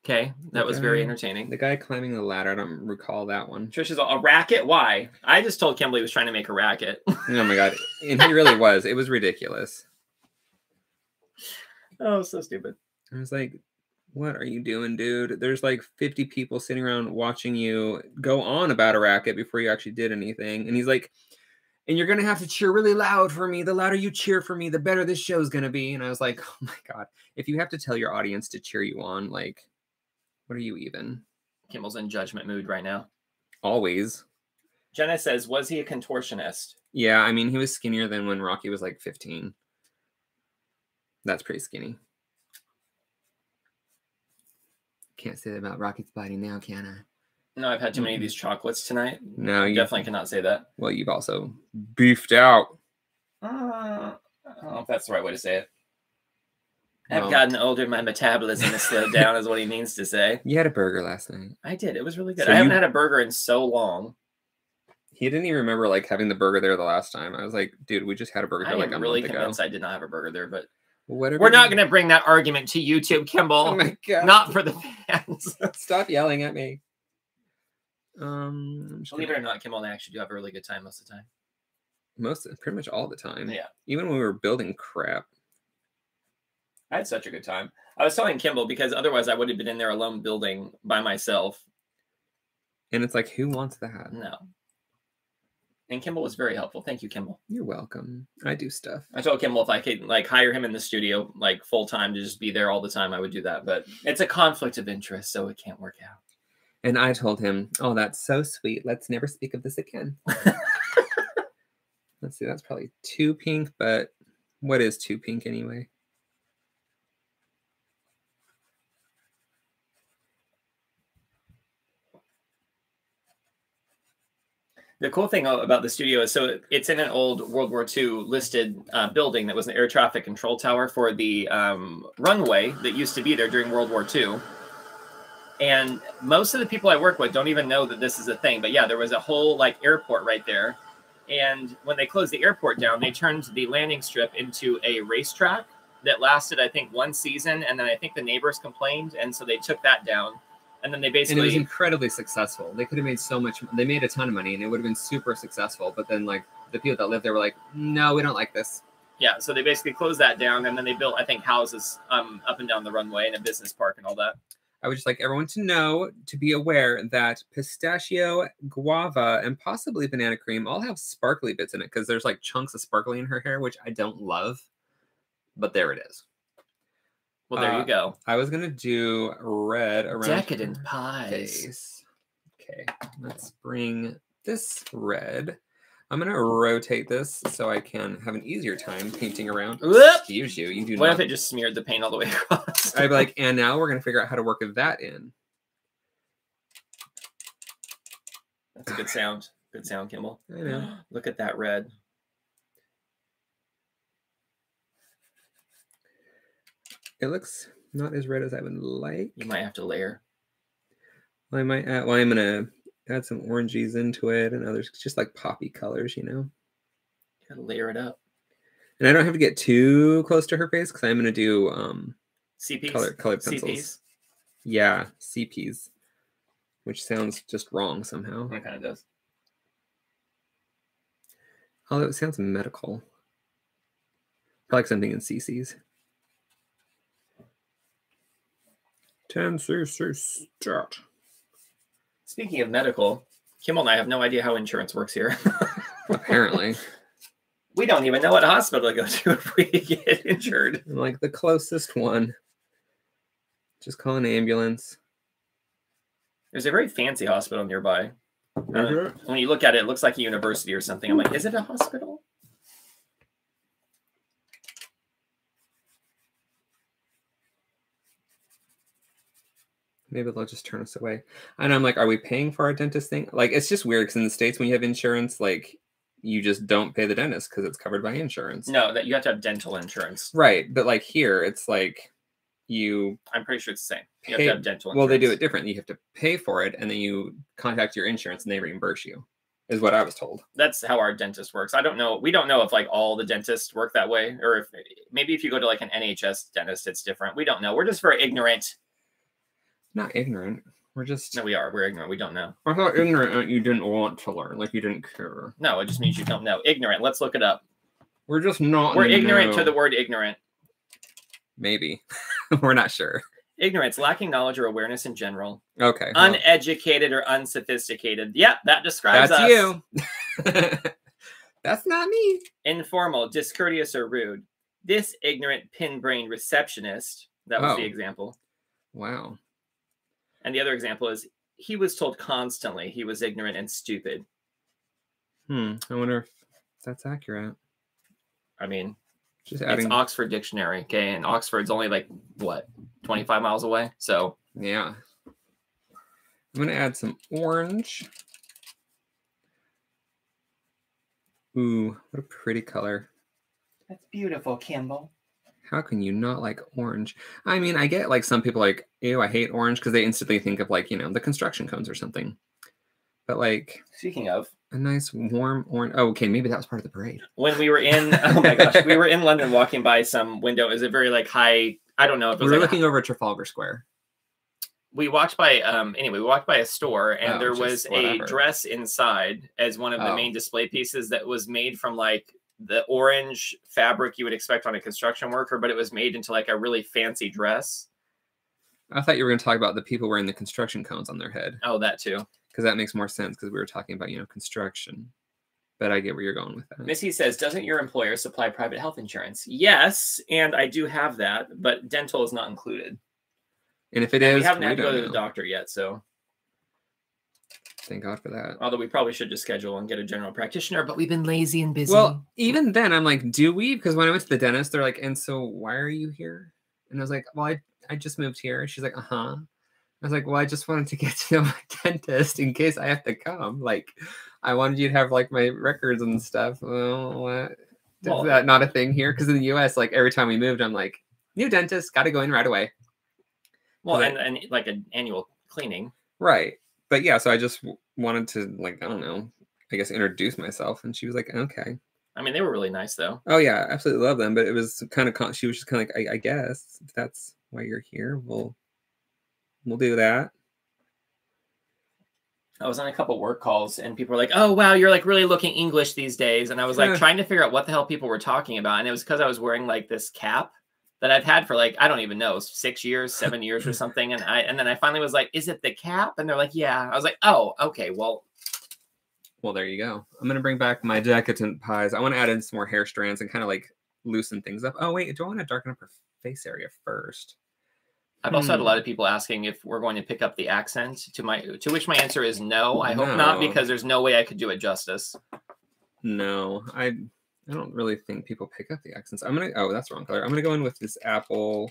Okay, that was very entertaining. The guy climbing the ladder. I don't recall that one. Trisha's all, a racket? Why? I just told Kimberly he was trying to make a racket. [laughs] Oh my god. And he really was. It was ridiculous. oh, so stupid. I was like, what are you doing, dude? There's like 50 people sitting around watching you go on about a racket before you actually did anything. And he's like, and you're gonna have to cheer really loud for me. The louder you cheer for me, the better this show's gonna be. And I was like, [laughs] oh my god, if you have to tell your audience to cheer you on, like, what are you even? Kimball's in judgment mood right now. Always. Jenna says, was he a contortionist? Yeah, I mean, he was skinnier than when Rocky was like 15. That's pretty skinny. Can't say that about Rocky's body now, can I? No, I've had too many of these chocolates tonight. No, you definitely cannot say that. Well, you've also beefed out. Uh, I don't know if that's the right way to say it. I've Well- gotten older. My metabolism has slowed [laughs] down, is what he means to say. You had a burger last night. I did. It was really good. So I haven't you- had a burger in so long. He didn't even remember like having the burger there the last time. I was like, dude, we just had a burger I here like a really month ago. convinced I did not have a burger there, but Whatever. we're not going to bring that argument to YouTube, Kimball. Oh my god! not for the fans. [laughs] Stop yelling at me. Um, I'm Believe it or not, Kimball and I actually do have a really good time most of the time. most pretty much all the time. Yeah. Even when we were building crap. I had such a good time. I was telling Kimball because otherwise I would have been in there alone building by myself. And it's like, who wants that? No. And Kimball was very helpful. Thank you, Kimball. You're welcome. I do stuff. I told Kimball if I could like hire him in the studio like full time to just be there all the time, I would do that. But it's a conflict of interest, so it can't work out. And I told him, "Oh, that's so sweet. Let's never speak of this again." [laughs] Let's see. That's probably too pink, but what is too pink anyway? The cool thing about the studio is so it's in an old World War II listed uh, building that was an air traffic control tower for the um, runway that used to be there during World War II. And most of the people I work with don't even know that this is a thing. But yeah, there was a whole like airport right there. And when they closed the airport down, they turned the landing strip into a racetrack that lasted, I think, one season. And then I think the neighbors complained. And so they took that down. And then they And it was basically. incredibly successful. They could have made so much. They made a ton of money, and it would have been super successful. But then, like the people that lived there were like, "No, we don't like this." Yeah, so they basically closed that down, and then they built, I think, houses um, up and down the runway and a business park and all that. I would just like everyone to know to be aware that pistachio, guava, and possibly banana cream all have sparkly bits in it because there's like chunks of sparkly in her hair, which I don't love. But there it is. Well, there Uh, you go. I was gonna do red around Decadent pies. face. Okay, let's bring this red. I'm gonna rotate this so I can have an easier time painting around. Whoop! Excuse you, you do What not. if it just smeared the paint all the way across? I'd be like, [laughs] and now we're gonna figure out how to work that in. That's a good sound. Good sound, Kimball. I know. [gasps] Look at that red. It looks not as red as I would like. You might have to layer. Well, I might add, well, I'm gonna add some oranges into it and others, just like poppy colors, you know. You gotta layer it up. And I don't have to get too close to her face because I'm gonna do um CPs. color colored pencils. CPs. Yeah, CPs. which sounds just wrong somehow. It kind of does. Although it sounds medical. Probably like something in CC's. 10 CC start. Speaking of medical, Kimball and I have no idea how insurance works here. [laughs] Apparently. we don't even know what hospital to go to if we [laughs] get injured. like the closest one. Just call an ambulance. There's a very fancy hospital nearby. Uh, Mhm. when you look at it, it looks like a university or something. I'm like, is it a hospital? Maybe they'll just turn us away. And I'm like, are we paying for our dentist thing? Like, it's just weird because in the States, when you have insurance, like, you just don't pay the dentist because it's covered by insurance. No, that you have to have dental insurance. Right. But like here, it's like you, I'm pretty sure it's the same. You Pay- have to have dental well, they do it different. You have to pay for it and then you contact your insurance and they reimburse you, is what I was told. That's how our dentist works. I don't know. We don't know if like all the dentists work that way or if maybe if you go to like an NHS dentist, it's different. We don't know. We're just very ignorant. Not ignorant. We're just, No, we are. We're ignorant. We don't know. I thought ignorant meant you didn't want to learn, like you didn't care. No, it just means you don't know. Ignorant. Let's look it up. We're just not. We're ignorant to the word ignorant. Maybe. [laughs] We're not sure. Ignorance, lacking knowledge or awareness in general, Okay. well, uneducated or unsophisticated. Yep, that describes that's us. you. [laughs] that's not me. Informal, discourteous, or rude. This ignorant pin-brained receptionist. That was the Oh. example. Wow. And the other example is he was told constantly he was ignorant and stupid. Hmm. I wonder if that's accurate. I mean, Just it's adding. Oxford Dictionary, okay, and Oxford's only like what, 25 miles away. So Yeah. I'm gonna add some orange. Ooh, what a pretty color. that's beautiful, Kimball. How can you not like orange? I mean, I get like some people like, ew, I hate orange because they instantly think of like, you know, the construction cones or something. But like Speaking of, a nice warm orange. Oh, okay, maybe that was part of the parade. when we were in, [laughs] oh my gosh, we were in London walking by some window. Is it very like high? I don't know if it We were like a- looking over Trafalgar Square. we walked by um anyway we walked by a store and Oh, there was a dress inside as one of the Oh. main display pieces that was made from like the orange fabric you would expect on a construction worker but it was made into like a really fancy dress. I thought you were going to talk about the people wearing the construction cones on their head. Oh that too. Because that makes more sense because we were talking about, you know, construction. But I get where you're going with that. missy says doesn't your employer supply private health insurance? Yes and i do have that but dental is not included. And if it And is, we haven't had to go to the doctor yet so Thank God for that. although we probably should just schedule and get a general practitioner but we've been lazy and busy Well, even then, I'm like, do we? Because when I went to the dentist, they're like, and so why are you here? And I was like, well, I, I just moved here. She's like, uh huh. I was like, well, I just wanted to [laughs] get to know my dentist in case I have to come. Like, I wanted you to have like my records and stuff. Well, what? Is Well- that not a thing here? Because in the US, like every time we moved, I'm like, new dentist, got to go in right away. well and, and like an annual cleaning Right. But yeah, so I just wanted to, like, I don't know, I guess introduce myself. And she was like, okay. I mean, they were really nice though. Oh yeah, absolutely love them. But it was kind of con- she was just kind of like, I, I guess if that's why you're here, we'll we'll do that. I was on a couple work calls and people were like, "Oh wow, you're like really looking English these days." And I was like [laughs] trying to figure out what the hell people were talking about, and it was because I was wearing like this cap that I've had for like I don't even know six years, [laughs] seven years or something. And I and then I finally was like, "Is it the cap?" And they're like, "Yeah." I was like, "Oh, okay. Well, Well, there you go. I'm gonna bring back my decadent pies. I want to add in some more hair strands and kind of like loosen things up. Oh wait, do I want to darken up her face area first? I've also had a Hmm. lot of people asking if we're going to pick up the accent. To my to which my answer is no. I hope not because there's no way I could do it justice. No, I I don't really think people pick up the accents. I'm gonna oh that's the wrong color. I'm gonna go in with this apple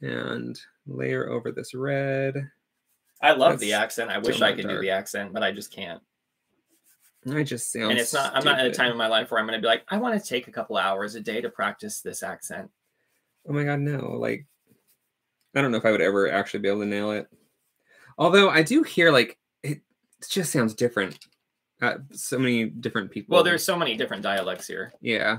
and layer over this red. I love the accent. I wish I could do the accent, but I just can't. I just sound and it's not. I'm not at a time in my life where I'm going to be like, I want to take a couple hours a day to practice this accent. Oh my god, no! Like, I don't know if I would ever actually be able to nail it. Although I do hear like it, it just sounds different. Uh, so many different people. Well, there's so many different dialects here. yeah,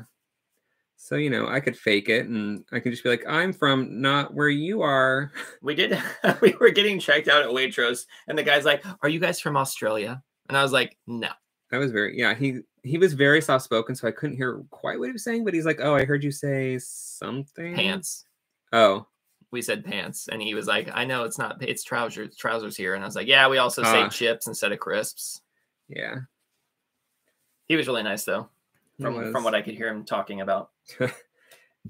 So, you know, I could fake it and I could just be like, I'm from not where you are. [laughs] We did. [laughs] we were getting checked out at Waitrose, and the guy's like, "Are you guys from Australia?" And I was like, "No." I was very, yeah, he he was very soft spoken, so I couldn't hear quite what he was saying, but he's like, Oh, I heard you say something. Pants. Oh, We said pants, and he was like, "I know it's not. It's trousers. Trousers here." And I was like, "Yeah, we also say Ah. chips instead of crisps." yeah. He was really nice though, from from what I could hear him talking about. [laughs]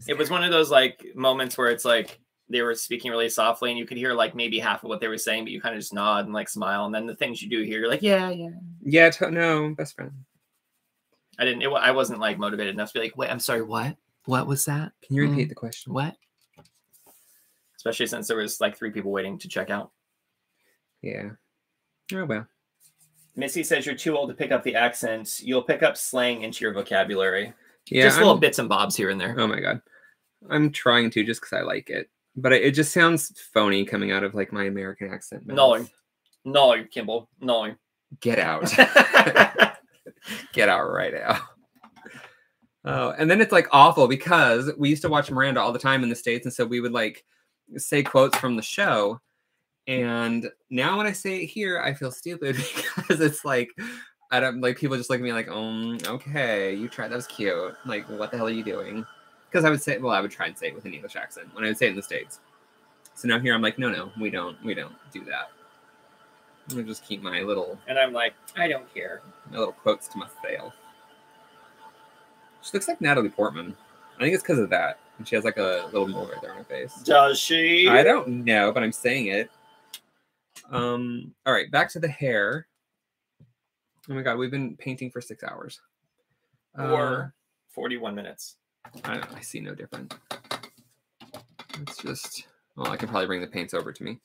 It was one of those like moments where it's like they were speaking really softly, and you could hear like maybe half of what they were saying, but you kind of just nod and like smile, and then the things you do hear, you're like, "Yeah, yeah." Yeah, to- no, best friend. I didn't. It, I wasn't like motivated enough to be like, "Wait, I'm sorry. What? What was that? Can you repeat Mm. the question? What?" Especially since there was like three people waiting to check out. Yeah. Oh well. Missy says you're too old to pick up the accent. You'll pick up slang into your vocabulary. Yeah. just little I'm- bits and bobs here and there. Oh my god. I'm trying to just because I like it. But it, it just sounds phony coming out of like my American accent. mouth. No. No, Kimball. No. Get out. [laughs] Get out right now. Oh, and then it's like awful because we used to watch Miranda all the time in the States. And so we would like say quotes from the show. And now when I say it here, I feel stupid [laughs] because it's like, I don't like people just look at me like, um, okay, you tried. That was cute. Like, what the hell are you doing? Because I would say, well, I would try and say it with an English accent when I would say it in the States. So now here I'm like, no, no, we don't, we don't do that. I'm gonna just keep my little and I'm like, I don't care. my little quotes to myself. She looks like Natalie Portman. I think it's because of that. And she has like a little mole right there on her face. Does she? I don't know, but I'm saying it. Um. All right, back to the hair. Oh my god, we've been painting for six hours. Uh, Or 41 minutes. I, I see no different. It's just. Well, I can probably bring the paints over to me.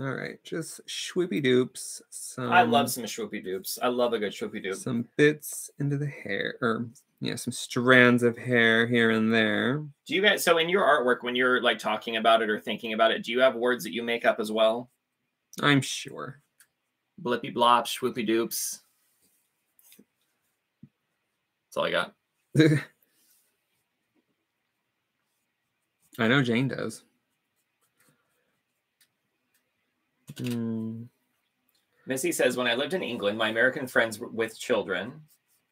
All right, just swoopy doops. Some, I love some swoopy doops. I love a good swoopy doop. some bits into the hair, or yeah, some strands of hair here and there. Do you guys, so in your artwork, when you're like talking about it or thinking about it, do you have words that you make up as well? I'm sure. Blippy blop, swoopy doops. That's all I got. [laughs] I know Jane does. Mm, Missy says, when I lived in England, my American friends with children,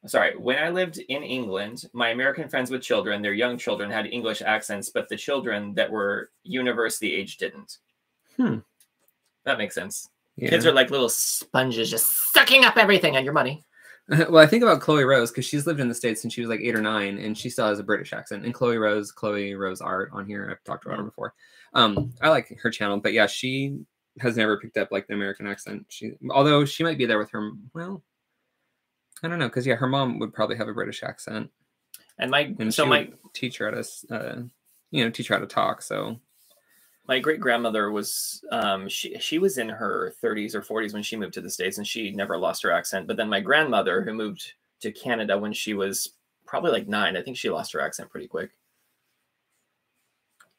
sorry, when I lived in England, my American friends with children, their young children had English accents, but the children that were university age didn't. Hmm. That makes sense. yeah. Kids are like little sponges just sucking up everything and your money. [laughs] well, I think about Chloe Rose because she's lived in the States since she was like eight or nine, and she still has a British accent. And Chloe Rose, Chloe Rose Art on here, I've talked about her before. Um, I like her channel, but yeah, she has never picked up like the American accent. She, although she might be there with her. Well, I don't know because yeah, her mom would probably have a British accent, And my and so she my teach her how to, uh, you know, teach her how to talk. So my great grandmother was um she she was in her 30s or 40s when she moved to the states and she never lost her accent but then my grandmother who moved to canada when she was probably like nine i think she lost her accent pretty quick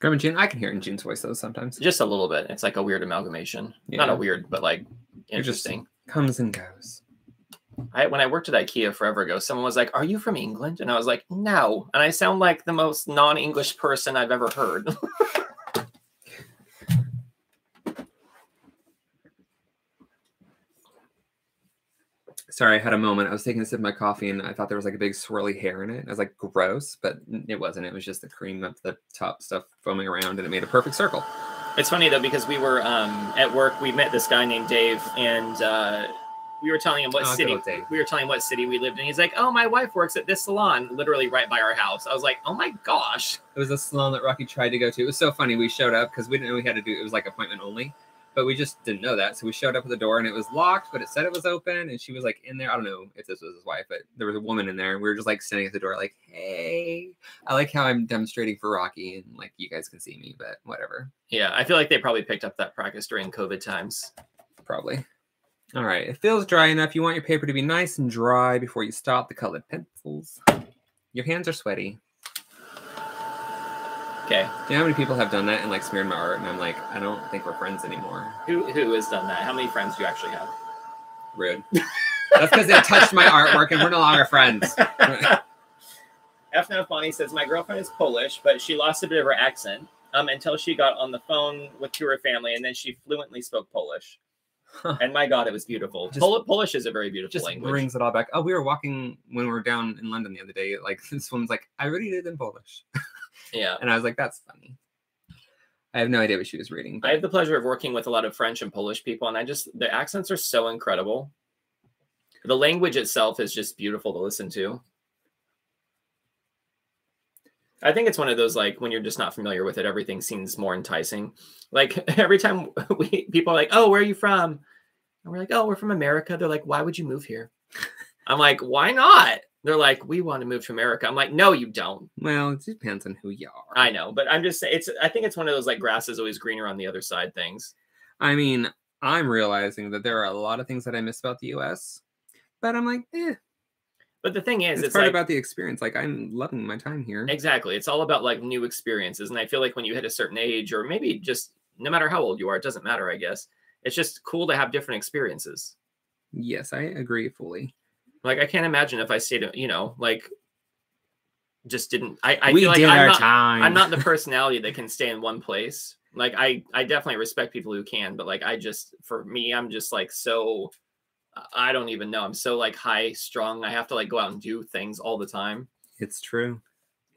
Grandma June, I can hear it in June's voice though sometimes. just a little bit it's like a weird amalgamation not a weird but like interesting Comes and goes. I, when i worked at ikea forever ago someone was like are you from england and i was like no and i sound like the most non-english person i've ever heard [laughs] Sorry, I had a moment. I was taking a sip of my coffee and I thought there was like a big swirly hair in it. I was like, gross, but it wasn't. It was just the cream of the top stuff foaming around and it made a perfect circle. It's funny though because we were um, at work. We met this guy named Dave, and uh, we were telling him what Oh, city we were telling him what city we lived in. He's like, "Oh, my wife works at this salon, literally right by our house." I was like, "Oh my gosh!" It was a salon that Rocky tried to go to. It was so funny. We showed up because we didn't know we had to do it was like appointment only, but we just didn't know that. So we showed up at the door and it was locked, but it said it was open. And she was like in there. I don't know if this was his wife, but there was a woman in there. And we were just like standing at the door, like, hey, I like how I'm demonstrating for Rocky and like you guys can see me, but whatever. Yeah, I feel like they probably picked up that practice during COVID times. Probably. All right. It feels dry enough. You want your paper to be nice and dry before you stop the colored pencils. Your hands are sweaty. Okay, Do you know how many people have done that and like smeared my art? And I'm like, I don't think we're friends anymore. who who has done that? How many friends do you actually have? Rude. That's because they touched my artwork and we're no longer friends. [laughs] FNAF Bonnie says my girlfriend is Polish, but she lost a bit of her accent um, until she got on the phone with to her family, and then she fluently spoke Polish. [laughs] And my God, it was beautiful. Just- Pol- Polish is a very beautiful Just language. brings it all back. Oh, we were walking when we were down in London the other day. Like [laughs] this woman's like, I read it in Polish, [laughs] Yeah. and I was like, that's funny. I have no idea what she was reading. I have the pleasure of working with a lot of French and Polish people, and I just the accents are so incredible. The language itself is just beautiful to listen to. I think it's one of those like when you're just not familiar with it, everything seems more enticing. Like [laughs] every time [laughs] we people are like, "Oh, where are you from?" and we're like, "Oh, we're from America." They're like, "Why would you move here?" [laughs] I'm like, "Why not?" They're like, "We want to move to America." I'm like, "No, you don't." well, it depends on who you are. I know, but I'm just saying it's. I think it's one of those like grass is always greener on the other side things. I mean, I'm realizing that there are a lot of things that I miss about the U.S., but I'm like, eh, But the thing is, it's, it's, part like about the experience. Like I'm loving my time here. exactly. It's all about like new experiences, and I feel like when you hit a certain age, or maybe just no matter how old you are, it doesn't matter. I guess it's just cool to have different experiences. Yes, I agree fully. Like I can't imagine if I stayed, you know, like just didn't. I, I we feel like did I'm our not, time. I'm not the [laughs] personality that can stay in one place. Like I, I definitely respect people who can, but like I just, for me, I'm just like so. I don't even know. I'm so like high strung. I have to like go out and do things all the time. It's true.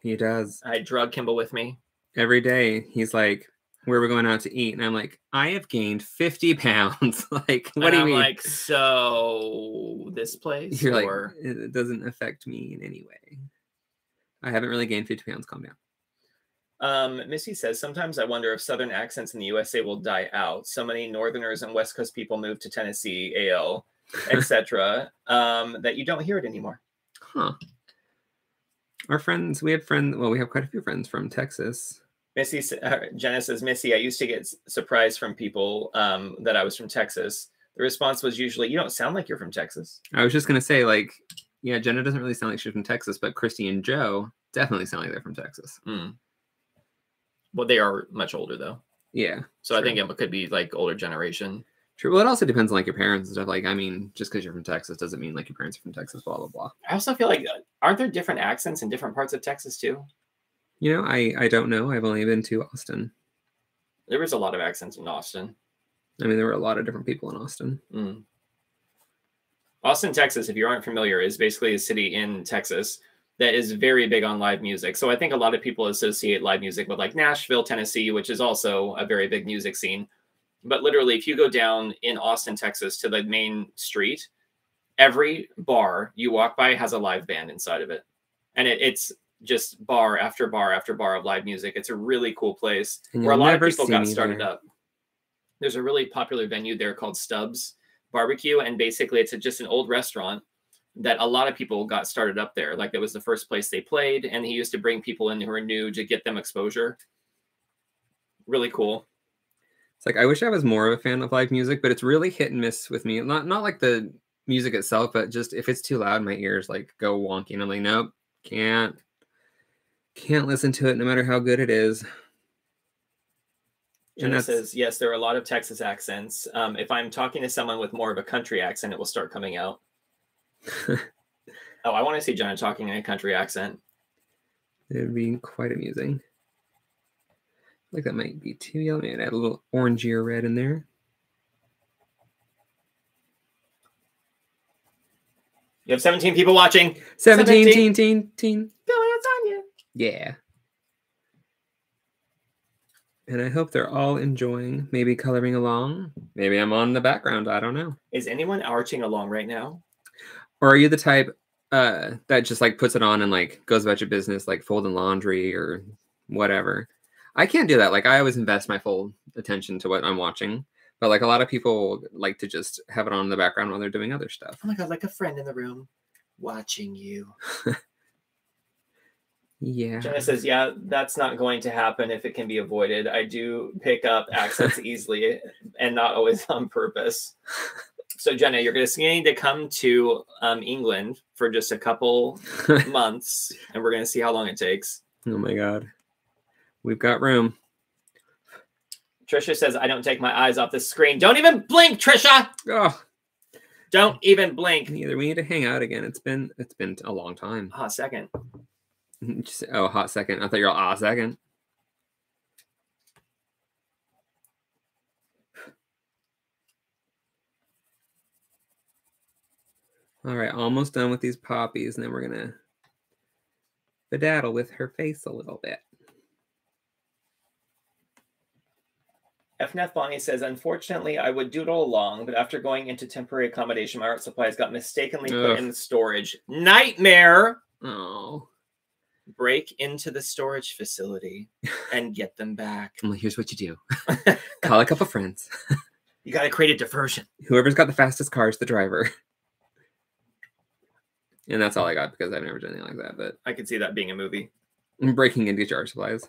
He does I drug Kimball with me. every day. He's like, "Where are we going out to eat?" And I'm like, "I have gained 50 [laughs] pounds." [laughs] like, what and do you I'm mean? like, so this place? You're like, or it it doesn't affect me in any way. I haven't really gained 50 pounds. Calm down. um, Missy says sometimes I wonder if Southern accents in the USA will die out. So many Northerners and West Coast people move to Tennessee, AL, [laughs] etc., um, that you don't hear it anymore. Huh. Our friends, we have friends. Well, we have quite a few friends from Texas. Missy, uh, Jenna says, Missy, I used to get surprised from people um, that I was from Texas. The response was usually, "You don't sound like you're from Texas." I was just gonna say, like, yeah, Jenna doesn't really sound like she's from Texas, but Christy and Joe definitely sound like they're from Texas. Mm. Well, they are much older though, Yeah, so I think it could be like older generation. True. Well, it also depends on like your parents and stuff. Like, I mean, just because you're from Texas doesn't mean like your parents are from Texas. Blah blah blah. I also feel like uh, aren't there different accents in different parts of Texas too? You know, I I don't know. I've only been to Austin. There was a lot of accents in Austin. I mean, there were a lot of different people in Austin. Mm. Austin, Texas, if you aren't familiar, is basically a city in Texas that is very big on live music. So I think a lot of people associate live music with like Nashville, Tennessee, which is also a very big music scene. But literally, if you go down in Austin, Texas to the main street, every bar you walk by has a live band inside of it. And it, it's just bar after bar after bar of live music. It's a really cool place where a lot of people got started there. up. There's a really popular venue there called Stubbs Barbecue, and basically it's a, just an old restaurant that a lot of people got started up there. Like that was the first place they played, and he used to bring people in who were new to get them exposure. Really cool. It's like I wish I was more of a fan of live music, but it's really hit and miss with me. Not not like the music itself, but just if it's too loud, my ears like go wonky, and I'm like, nope, can't can't listen to it no matter how good it is. And Jenna says, yes, there are a lot of Texas accents. Um, if I'm talking to someone with more of a country accent, it will start coming out. [laughs] oh, I want to see Jenna talking in a country accent. it would be quite amusing. I like that might be too yellow. Maybe add a little orangey or red in there. You have 17 people watching. 17, 17. teen, teen, teen. Billy, it's on you. Yeah. And I hope they're all enjoying, maybe coloring along. Maybe I'm on the background. I don't know. Is anyone arching along right now? Or are you the type uh, that just like puts it on and like goes about your business, like folding laundry or whatever? I can't do that. Like I always invest my full attention to what I'm watching. But like a lot of people like to just have it on in the background while they're doing other stuff. Oh my god, like a friend in the room watching you. [laughs] Yeah. Jenna says, Yeah, that's not going to happen if it can be avoided. I do pick up accents [laughs] easily and not always on purpose. So, Jenna, you're going to need to come to um, England for just a couple [laughs] months, and we're going to see how long it takes. oh my god. We've got room. Trisha says, I don't take my eyes off the screen. Don't even blink, Trisha. Oh, Don't even blink. neither. We need to hang out again. It's been it's been a long time. Ah, second. Just, oh, hot second. I thought you were all ah second. All right, almost done with these poppies, and then we're gonna bedaddle with her face a little bit. FNAF Bonnie says, unfortunately, I would doodle along, but after going into temporary accommodation, my art supplies got mistakenly put in the storage. Nightmare! Oh, Break into the storage facility and get them back. [laughs] well, here's what you do: [laughs] call a couple friends. You got to create a diversion. Whoever's got the fastest car is the driver. And that's all I got because I've never done anything like that. But I could see that being a movie. Breaking into jar supplies.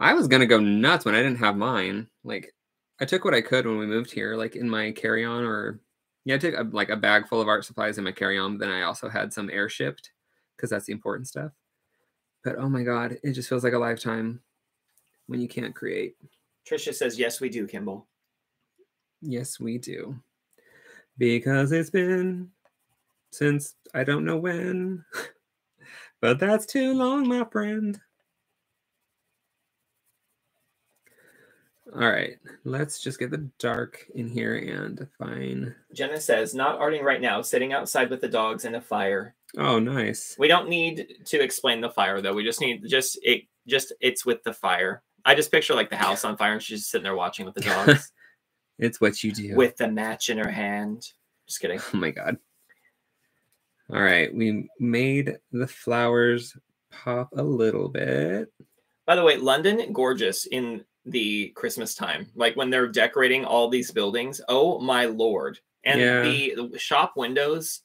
I was gonna go nuts when I didn't have mine. Like, I took what I could when we moved here, like in my carry-on, or yeah, I took a, like a bag full of art supplies in my carry-on. Then I also had some air shipped because that's the important stuff. But oh my god, it just feels like a lifetime when you can't create. Trisha says, yes, we do, Kimball. Yes, we do. Because it's been since I don't know when. [laughs] but that's too long, my friend. All right, let's just get the dark in here and define. Jenna says, not arting right now, sitting outside with the dogs and a fire. Oh, nice. We don't need to explain the fire though. We just need just it just it's with the fire. I just picture like the house on fire and she's just sitting there watching with the [laughs] dogs It's what you do. with the match in her hand. Just kidding. oh my god. All right, we made the flowers pop a little bit. By the way, London gorgeous in the Christmas time. Like when they're decorating all these buildings. Oh my lord. And Yeah. the, the shop windows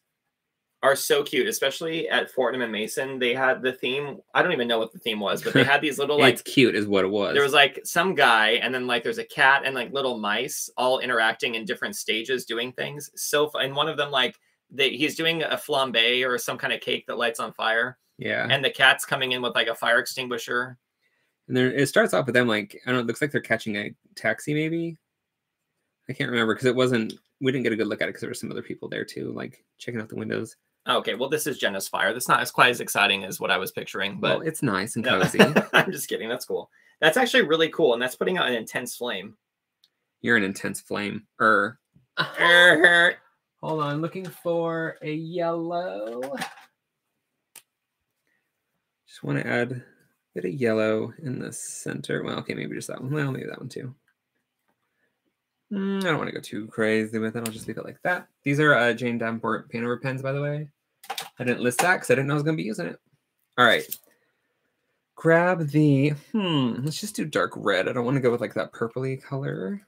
are so cute, especially at Fortnum and Mason. They had the theme. I don't even know what the theme was, but they had these little [laughs] like it's cute, is what it was. there was like some guy and then like there's a cat and like little mice all interacting in different stages doing things so fun. and one of them like they, he's doing a flambe or some kind of cake that lights on fire yeah. and the cat's coming in with like a fire extinguisher And there, it starts off with them like I don't know. It looks like they're catching a taxi, maybe. I can't remember because it wasn't. We didn't get a good look at it because there were some other people there too, like checking out the windows. okay well this is jenna's fire that's not as quite as exciting as what i was picturing Well, but it's nice and No. cozy. [laughs] i'm just kidding that's cool that's actually really cool and that's putting out an intense flame You're an intense flame. Er. [laughs] Hold on, looking for a yellow. Just want to add a bit of yellow in the center. Well, okay, maybe just that one. Well, maybe that one too. Mm, I don't want to go too crazy with it. I'll just leave it like that. These are uh, Jane Davenport paint over pens, by the way. I didn't list that because I didn't know I was going to be using it. All right. Grab the, hmm, let's just do dark red. I don't want to go with like that purpley color.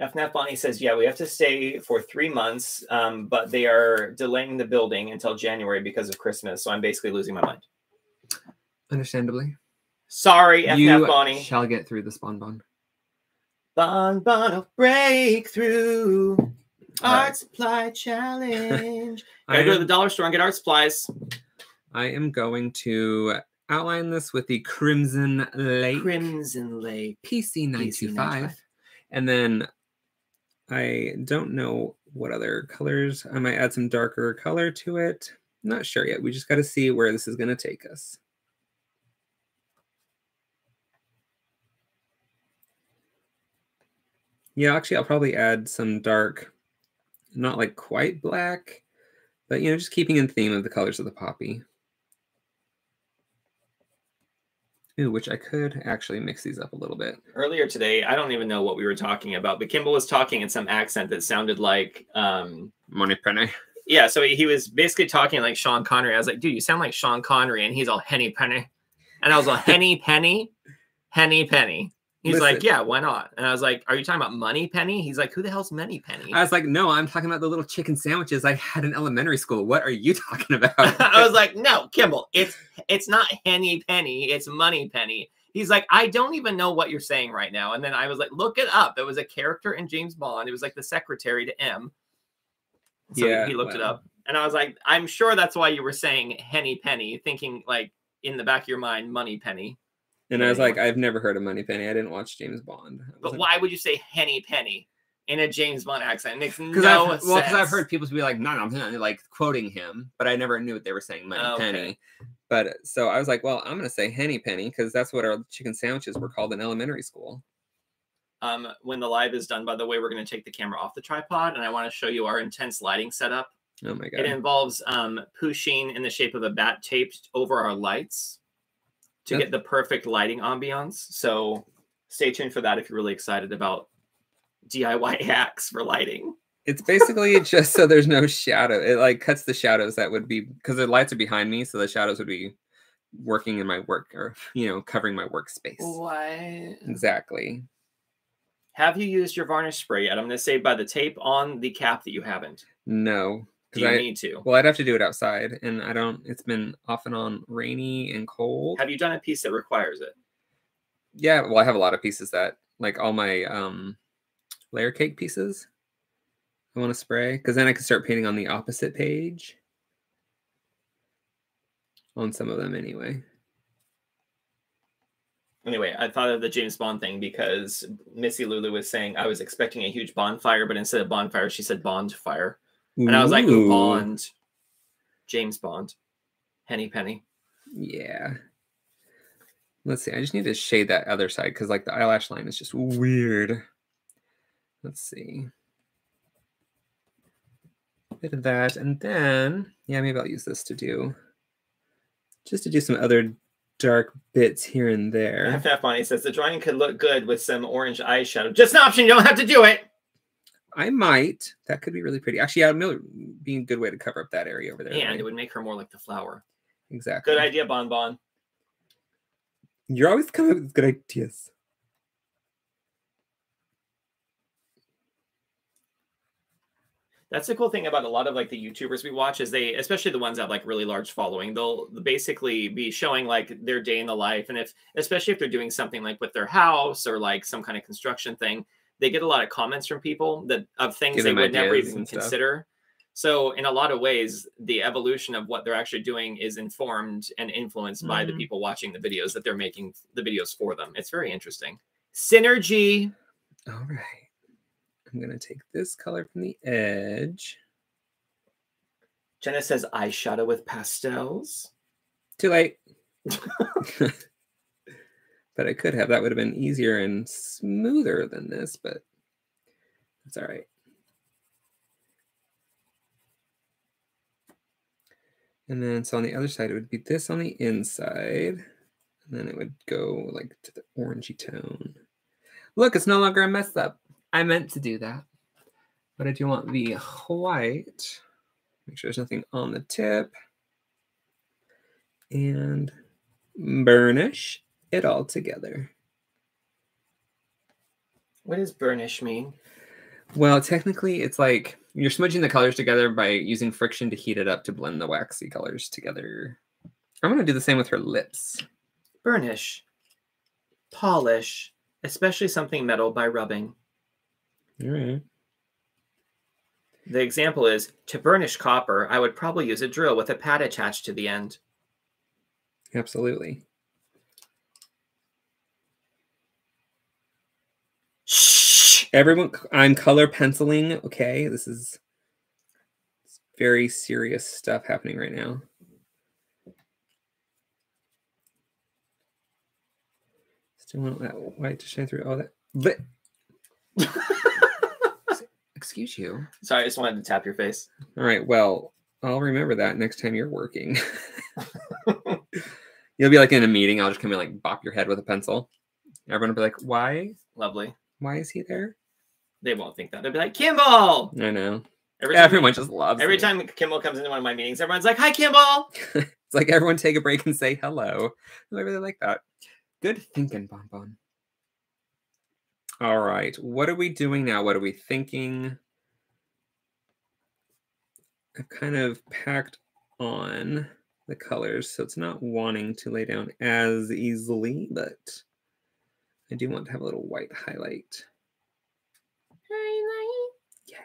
FNAF Bonnie says, yeah, we have to stay for three months, um, but they are delaying the building until January because of Christmas. So I'm basically losing my mind. Understandably. Sorry, FNAF you Bonnie. shall get through the spawn bond. Bon Bon of Breakthrough All Art right. Supply Challenge. I [laughs] Gotta go to the dollar store and get art supplies. I am going to outline this with the Crimson Lake Crimson Lake. PC925. PC925. And then I don't know what other colors. I might add some darker color to it. Not sure yet. We just got to see where this is going to take us. Yeah, actually, I'll probably add some dark, not like quite black, but you know, just keeping in theme of the colors of the poppy. Ooh, which I could actually mix these up a little bit. Earlier today, I don't even know what we were talking about, but Kimball was talking in some accent that sounded like um Moneypenny. yeah, so he, he was basically talking like Sean Connery. I was like, dude, you sound like Sean Connery, and he's all henny penny. And I was all henny penny, henny penny. He's like, yeah, why not? And I was like, are you talking about Moneypenny? He's like, who the hell's Moneypenny? I was like, no, I'm talking about the little chicken sandwiches I had in elementary school. What are you [laughs] talking about? [laughs] I was like, no, Kimball, it's it's not henny penny, it's Moneypenny. He's like, I don't even know what you're saying right now. And then I was like, look it up. There was a character in James Bond. It was like the secretary to M. So Yeah, he looked it up. And I was like, I'm sure that's why you were saying henny penny, thinking like in the back of your mind, money penny. And I was like, I've never heard of Moneypenny. I didn't watch James Bond. But why would you say henny penny? in a James Bond accent. It makes no I've, sense. well, because I've heard people be like, no, no, no, no," like quoting him, but I never knew what they were saying, money Oh, okay. penny. But so I was like, well, I'm gonna say henny penny because that's what our chicken sandwiches were called in elementary school. um, when the live is done, by the way, we're going to take the camera off the tripod and I want to show you our intense lighting setup. Oh my god! It involves um, pushing in the shape of a bat taped over our lights to That- get the perfect lighting ambiance. So stay tuned for that if you're really excited about DIY [laughs] hacks for lighting. It's basically [laughs] just so there's no shadow. It like cuts the shadows that would be because the lights are behind me, so the shadows would be working in my work or you know covering my workspace. What? Exactly. Have you used your varnish spray yet? I'm going to say by the tape on the cap that you haven't. No, Do you I need to? well, I'd have to do it outside, and I don't. It's been off and on rainy and cold. Have you done a piece that requires it? Yeah, well, I have a lot of pieces that like all my um layer cake pieces. I want to spray because then I can start painting on the opposite page. On some of them, anyway. Anyway, I thought of the James Bond thing because Missy Lulu was saying I was expecting a huge bonfire, but instead of bonfire, she said bonfire. And I was like, ooh, Ooh, Bond. James Bond. Henny Penny. Yeah. Let's see. I just need to shade that other side because like the eyelash line is just weird. Let's see. Bit of that, and then yeah, maybe I'll use this to do just to do some other dark bits here and there. FF Bonnie says the drawing could look good with some orange eyeshadow. Just an option. You don't have to do it. I might. That could be really pretty. Actually, yeah, Miller be a good way to cover up that area over there. And right? it would make her more like the flower. exactly. Good idea, Bon Bon. You're always coming up with good ideas. That's the cool thing about a lot of like the YouTubers we watch is they, especially the ones that have like really large following, they'll basically be showing like their day in the life. And if, especially if they're doing something like with their house or like some kind of construction thing, they get a lot of comments from people that of things Give they would never even consider. So in a lot of ways, the evolution of what they're actually doing is informed and influenced by the Mhm. people watching the videos that they're making the videos for them. It's very interesting. Synergy. All right. I'm going to take this color from the edge. Jenna says eyeshadow with pastels. Too late. [laughs] [laughs] but I could have. That would have been easier and smoother than this, but that's all right. And then so on the other side, it would be this on the inside. And then it would go like to the orangey tone. Look, it's no longer a mess up. I meant to do that. But I do want the white. Make sure there's nothing on the tip. And burnish it all together. What does burnish mean? Well, technically, it's like you're smudging the colors together by using friction to heat it up to blend the waxy colors together. I'm going to do the same with her lips. Burnish. Polish, especially something metal by rubbing. All right. The example is to burnish copper, I would probably use a drill with a pad attached to the end. Absolutely. Shh. Everyone, I'm color penciling. Okay. This is very serious stuff happening right now. Still want that white to shine through. Oh, that. But, [laughs] excuse you. Sorry, I just wanted to tap your face. All right. Well, I'll remember that next time you're working. [laughs] You'll be like in a meeting. I'll just come in like bop your head with a pencil. Everyone will be like, "Why? Lovely. Why is he there?" They won't think that. They'll be like, Kimball! I know. Every time, Everyone just loves. every me. time Kimball comes into one of my meetings, everyone's like, Hi, Kimball! [laughs] it's like everyone take a break and say hello. I really like that. Good thinking, Bonbon. All right. What are we doing now? What are we thinking? I've kind of packed on the colors, so it's not wanting to lay down as easily, but I do want to have a little white highlight. Highlight. Yeah.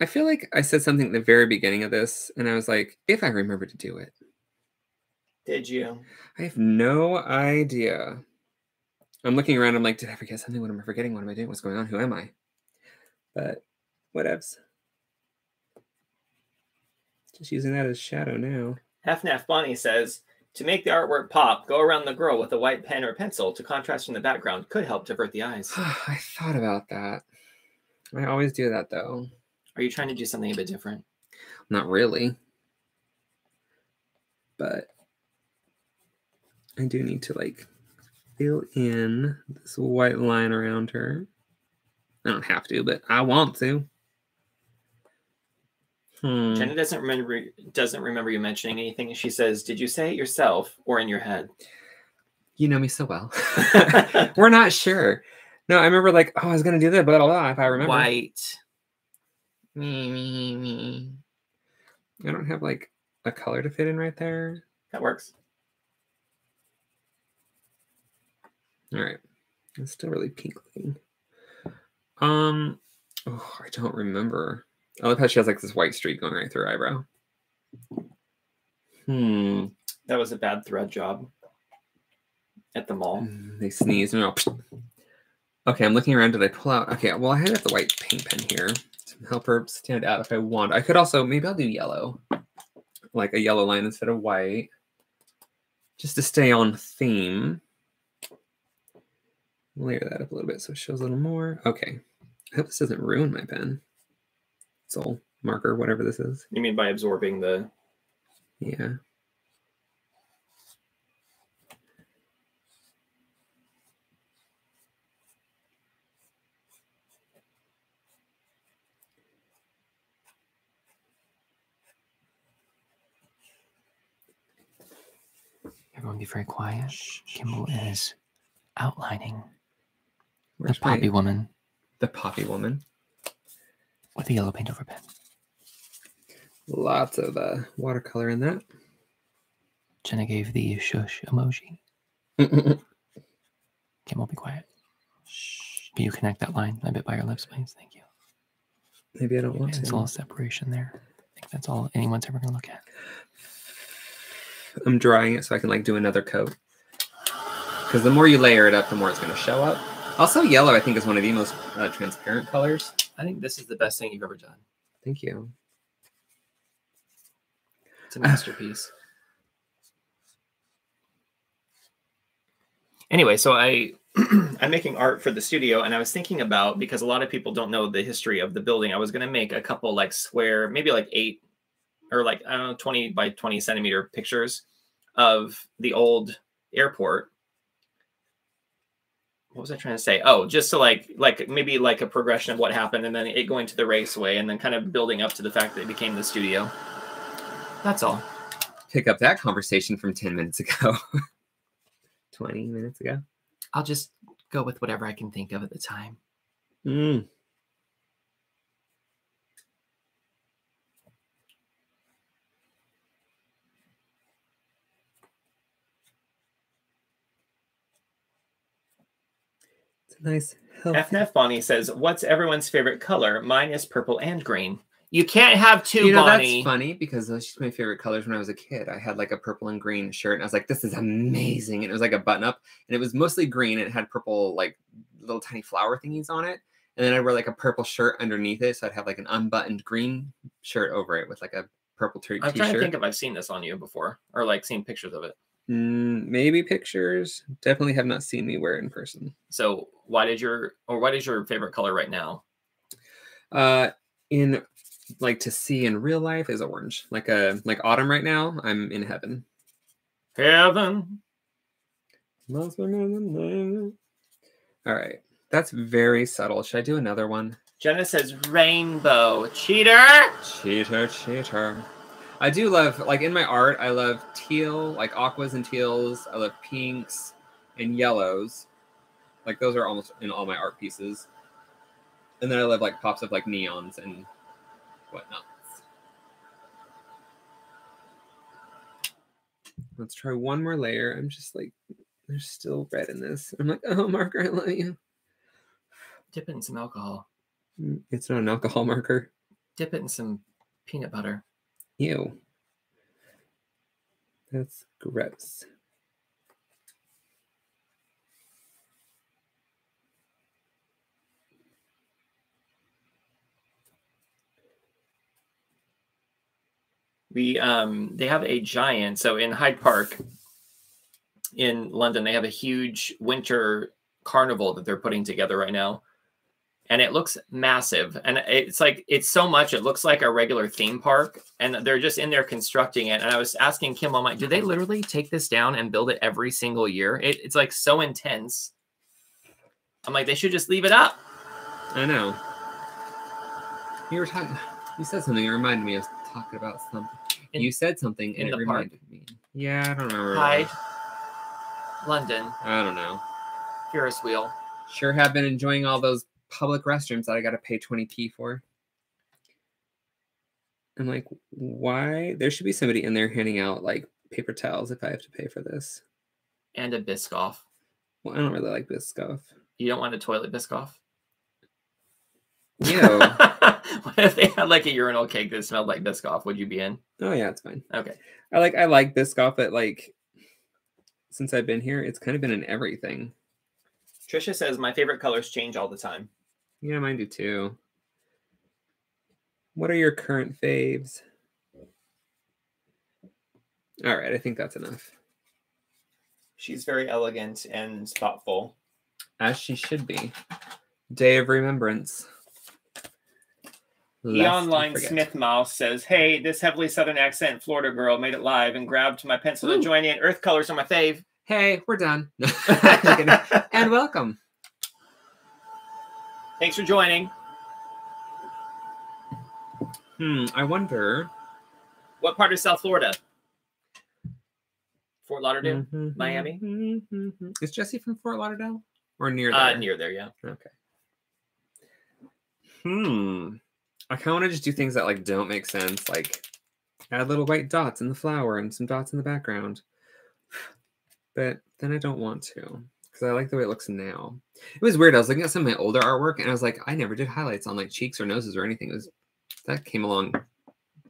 I feel like I said something at the very beginning of this, and I was like, if I remember to do it. Did you? I have no idea. I'm looking around. I'm like, did I forget something? What am I forgetting? What am I doing? What's going on? Who am I? But whatevs. Just using that as shadow now. Half Bonnie says to make the artwork pop, go around the girl with a white pen or pencil to contrast from the background could help divert the eyes. [sighs] I thought about that. I always do that though. Are you trying to do something a bit different? Not really. But I do need to like fill in this white line around her. I don't have to, but I want to. Hmm. Jenna doesn't remember doesn't remember you mentioning anything. She says, "Did you say it yourself or in your head?" You know me so well. [laughs] We're not sure. No, I remember like, oh, I was gonna do that, blah blah blah. If I remember, White. me me me. I don't have like a color to fit in right there. That works. All right, it's still really pink looking. Um, oh, I don't remember. I love how she has like this white streak going right through her eyebrow. Hmm. That was a bad thread job at the mall. Mm, They sneeze and all. Okay, I'm looking around. Did I pull out? Okay, well, I have the white paint pen here to help her stand out if I want. I could also maybe I'll do yellow, like a yellow line instead of white, just to stay on theme. Layer that up a little bit so it shows a little more. Okay, I hope this doesn't ruin my pen. Soul marker, whatever this is. You mean by absorbing the Yeah. Everyone be very quiet. Kimball is outlining the Where's my- poppy woman the poppy woman. With a yellow paint over pen. Lots of uh, watercolor in that. Jenna gave the shush emoji. [laughs] Kimball, be quiet. Can you connect that line a bit by your lips, please? Thank you. Maybe I don't want There's a little separation there. I think that's all anyone's ever going to look at. I'm drying it so I can like do another coat. Because the more you layer it up, the more it's going to show up. Also, yellow I think is one of the most uh, transparent colors. I think this is the best thing you've ever done. Thank you. It's a masterpiece. [sighs] anyway, so I [clears throat] I'm making art for the studio and I was thinking about because a lot of people don't know the history of the building. I was going to make a couple like square, maybe like 8 or like I don't know 20 by 20 centimeter pictures of the old airport. What was I trying to say? Oh, just to like like maybe like a progression of what happened and then it going to the raceway and then kind of building up to the fact that it became the studio. That's all. Pick up that conversation from 10 minutes ago. [laughs] 20 minutes ago. I'll just go with whatever I can think of at the time. Mm. Nice. FNAF Bonnie says, "What's everyone's favorite color? Mine is purple and green. You can't have two, you know Bonnie. that's funny because those be my favorite colors when I was a kid. I had like a purple and green shirt, and I was like, "This is amazing!" And it was like a button up, and it was mostly green. And it had purple like little tiny flower thingies on it, and then I wear like a purple shirt underneath it, so I'd have like an unbuttoned green shirt over it with like a purple t- I'm trying to think if I've seen this on you before or like seen pictures of it. Mm, maybe pictures. Definitely have not seen me wear it in person. So why did your or what is your favorite color right now? Uh, in like to see in real life is orange. Like a like autumn right now. I'm in heaven. Heaven. All right. That's very subtle. Should I do another one? Jenna says rainbow. Cheater. Cheater, cheater. I do love, like in my art, I love teal, like aquas and teals. I love pinks and yellows. Like those are almost in all my art pieces. And then I love like pops of like neons and whatnot. Let's try one more layer. I'm just like, there's still red in this. I'm like, oh, marker, I love you. Dip it in some alcohol. Mm, It's not an alcohol marker. Dip it in some peanut butter. Ew. That's gross. We um they have a giant so in Hyde Park in London they have a huge winter carnival that they're putting together right now and it looks massive. And it's like it's so much, it looks like a regular theme park. And they're just in there constructing it. And I was asking Kim, I'm like, do they literally take this down and build it every single year? It, it's like so intense. I'm like, they should just leave it up. I know. You were talking. You said something. It reminded me of talking about something. In- you said something, in and it the park? reminded me. Yeah, I don't remember. Hyde, London, I don't know. Ferris wheel. Sure have been enjoying all those public restrooms that I got to pay 20p for. I'm like, why? There should be somebody in there handing out like paper towels if I have to pay for this. and a Biscoff. Well, I don't really like Biscoff. You don't want a toilet Biscoff? Ew. [laughs] what if they had like a urinal cake that smelled like Biscoff? Would you be in? oh yeah, it's fine. Okay. I like I like Biscoff, but like since I've been here, it's kind of been in everything. Trisha says my favorite colors change all the time. Yeah, mine do too. What are your current faves? All right, I think that's enough. She's very elegant and thoughtful. As she should be. Day of Remembrance. The online. Smith Mouse says, Hey, this heavily southern accent Florida girl made it live and grabbed my pencil to Ooh. join in. Earth colors are my fave. Hey, we're done. [laughs] [laughs] and welcome. Thanks for joining. Hmm, I wonder. What part of South Florida? Fort Lauderdale? Miami? Is Jesse from Fort Lauderdale? Or near there? Uh, near there, yeah. Okay. Hmm. I kind of want to just do things that like don't make sense, like add little white dots in the flower and some dots in the background. But then I don't want to because I like the way it looks now. It was weird. I was looking at some of my older artwork and I was like, I never did highlights on like cheeks or noses or anything. It was that came along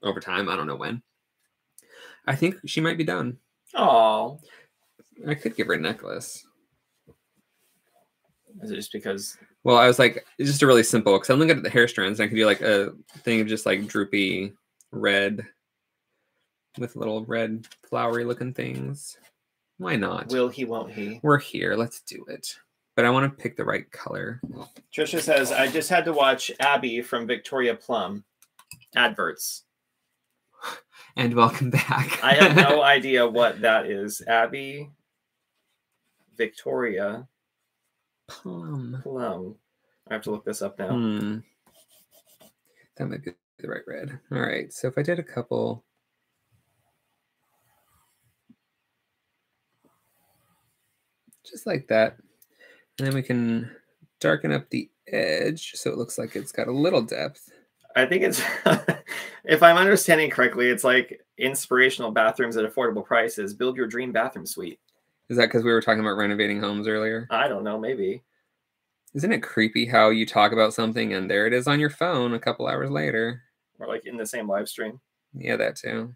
over time. I don't know when. I think she might be done. Oh. I could give her a necklace. Is it just because Well, I was like, it's just a really simple because I'm looking at the hair strands and I could do like a thing of just like droopy red with little red flowery looking things. Why not? will he, won't he? We're here. Let's do it. But I want to pick the right color. Trisha says, I just had to watch Abby from Victoria Plum adverts. [laughs] And welcome back. I have no [laughs] idea what that is. Abby Victoria plum. Plum. I have to look this up now. Hmm. That might be the right red. All right. So if I did a couple. Just like that. And then we can darken up the edge so it looks like it's got a little depth. I think it's, [laughs] if I'm understanding correctly, it's like inspirational bathrooms at affordable prices. Build your dream bathroom suite. Is that because we were talking about renovating homes earlier? I don't know, maybe. Isn't it creepy how you talk about something and there it is on your phone a couple hours later? Or like in the same live stream. Yeah, that too.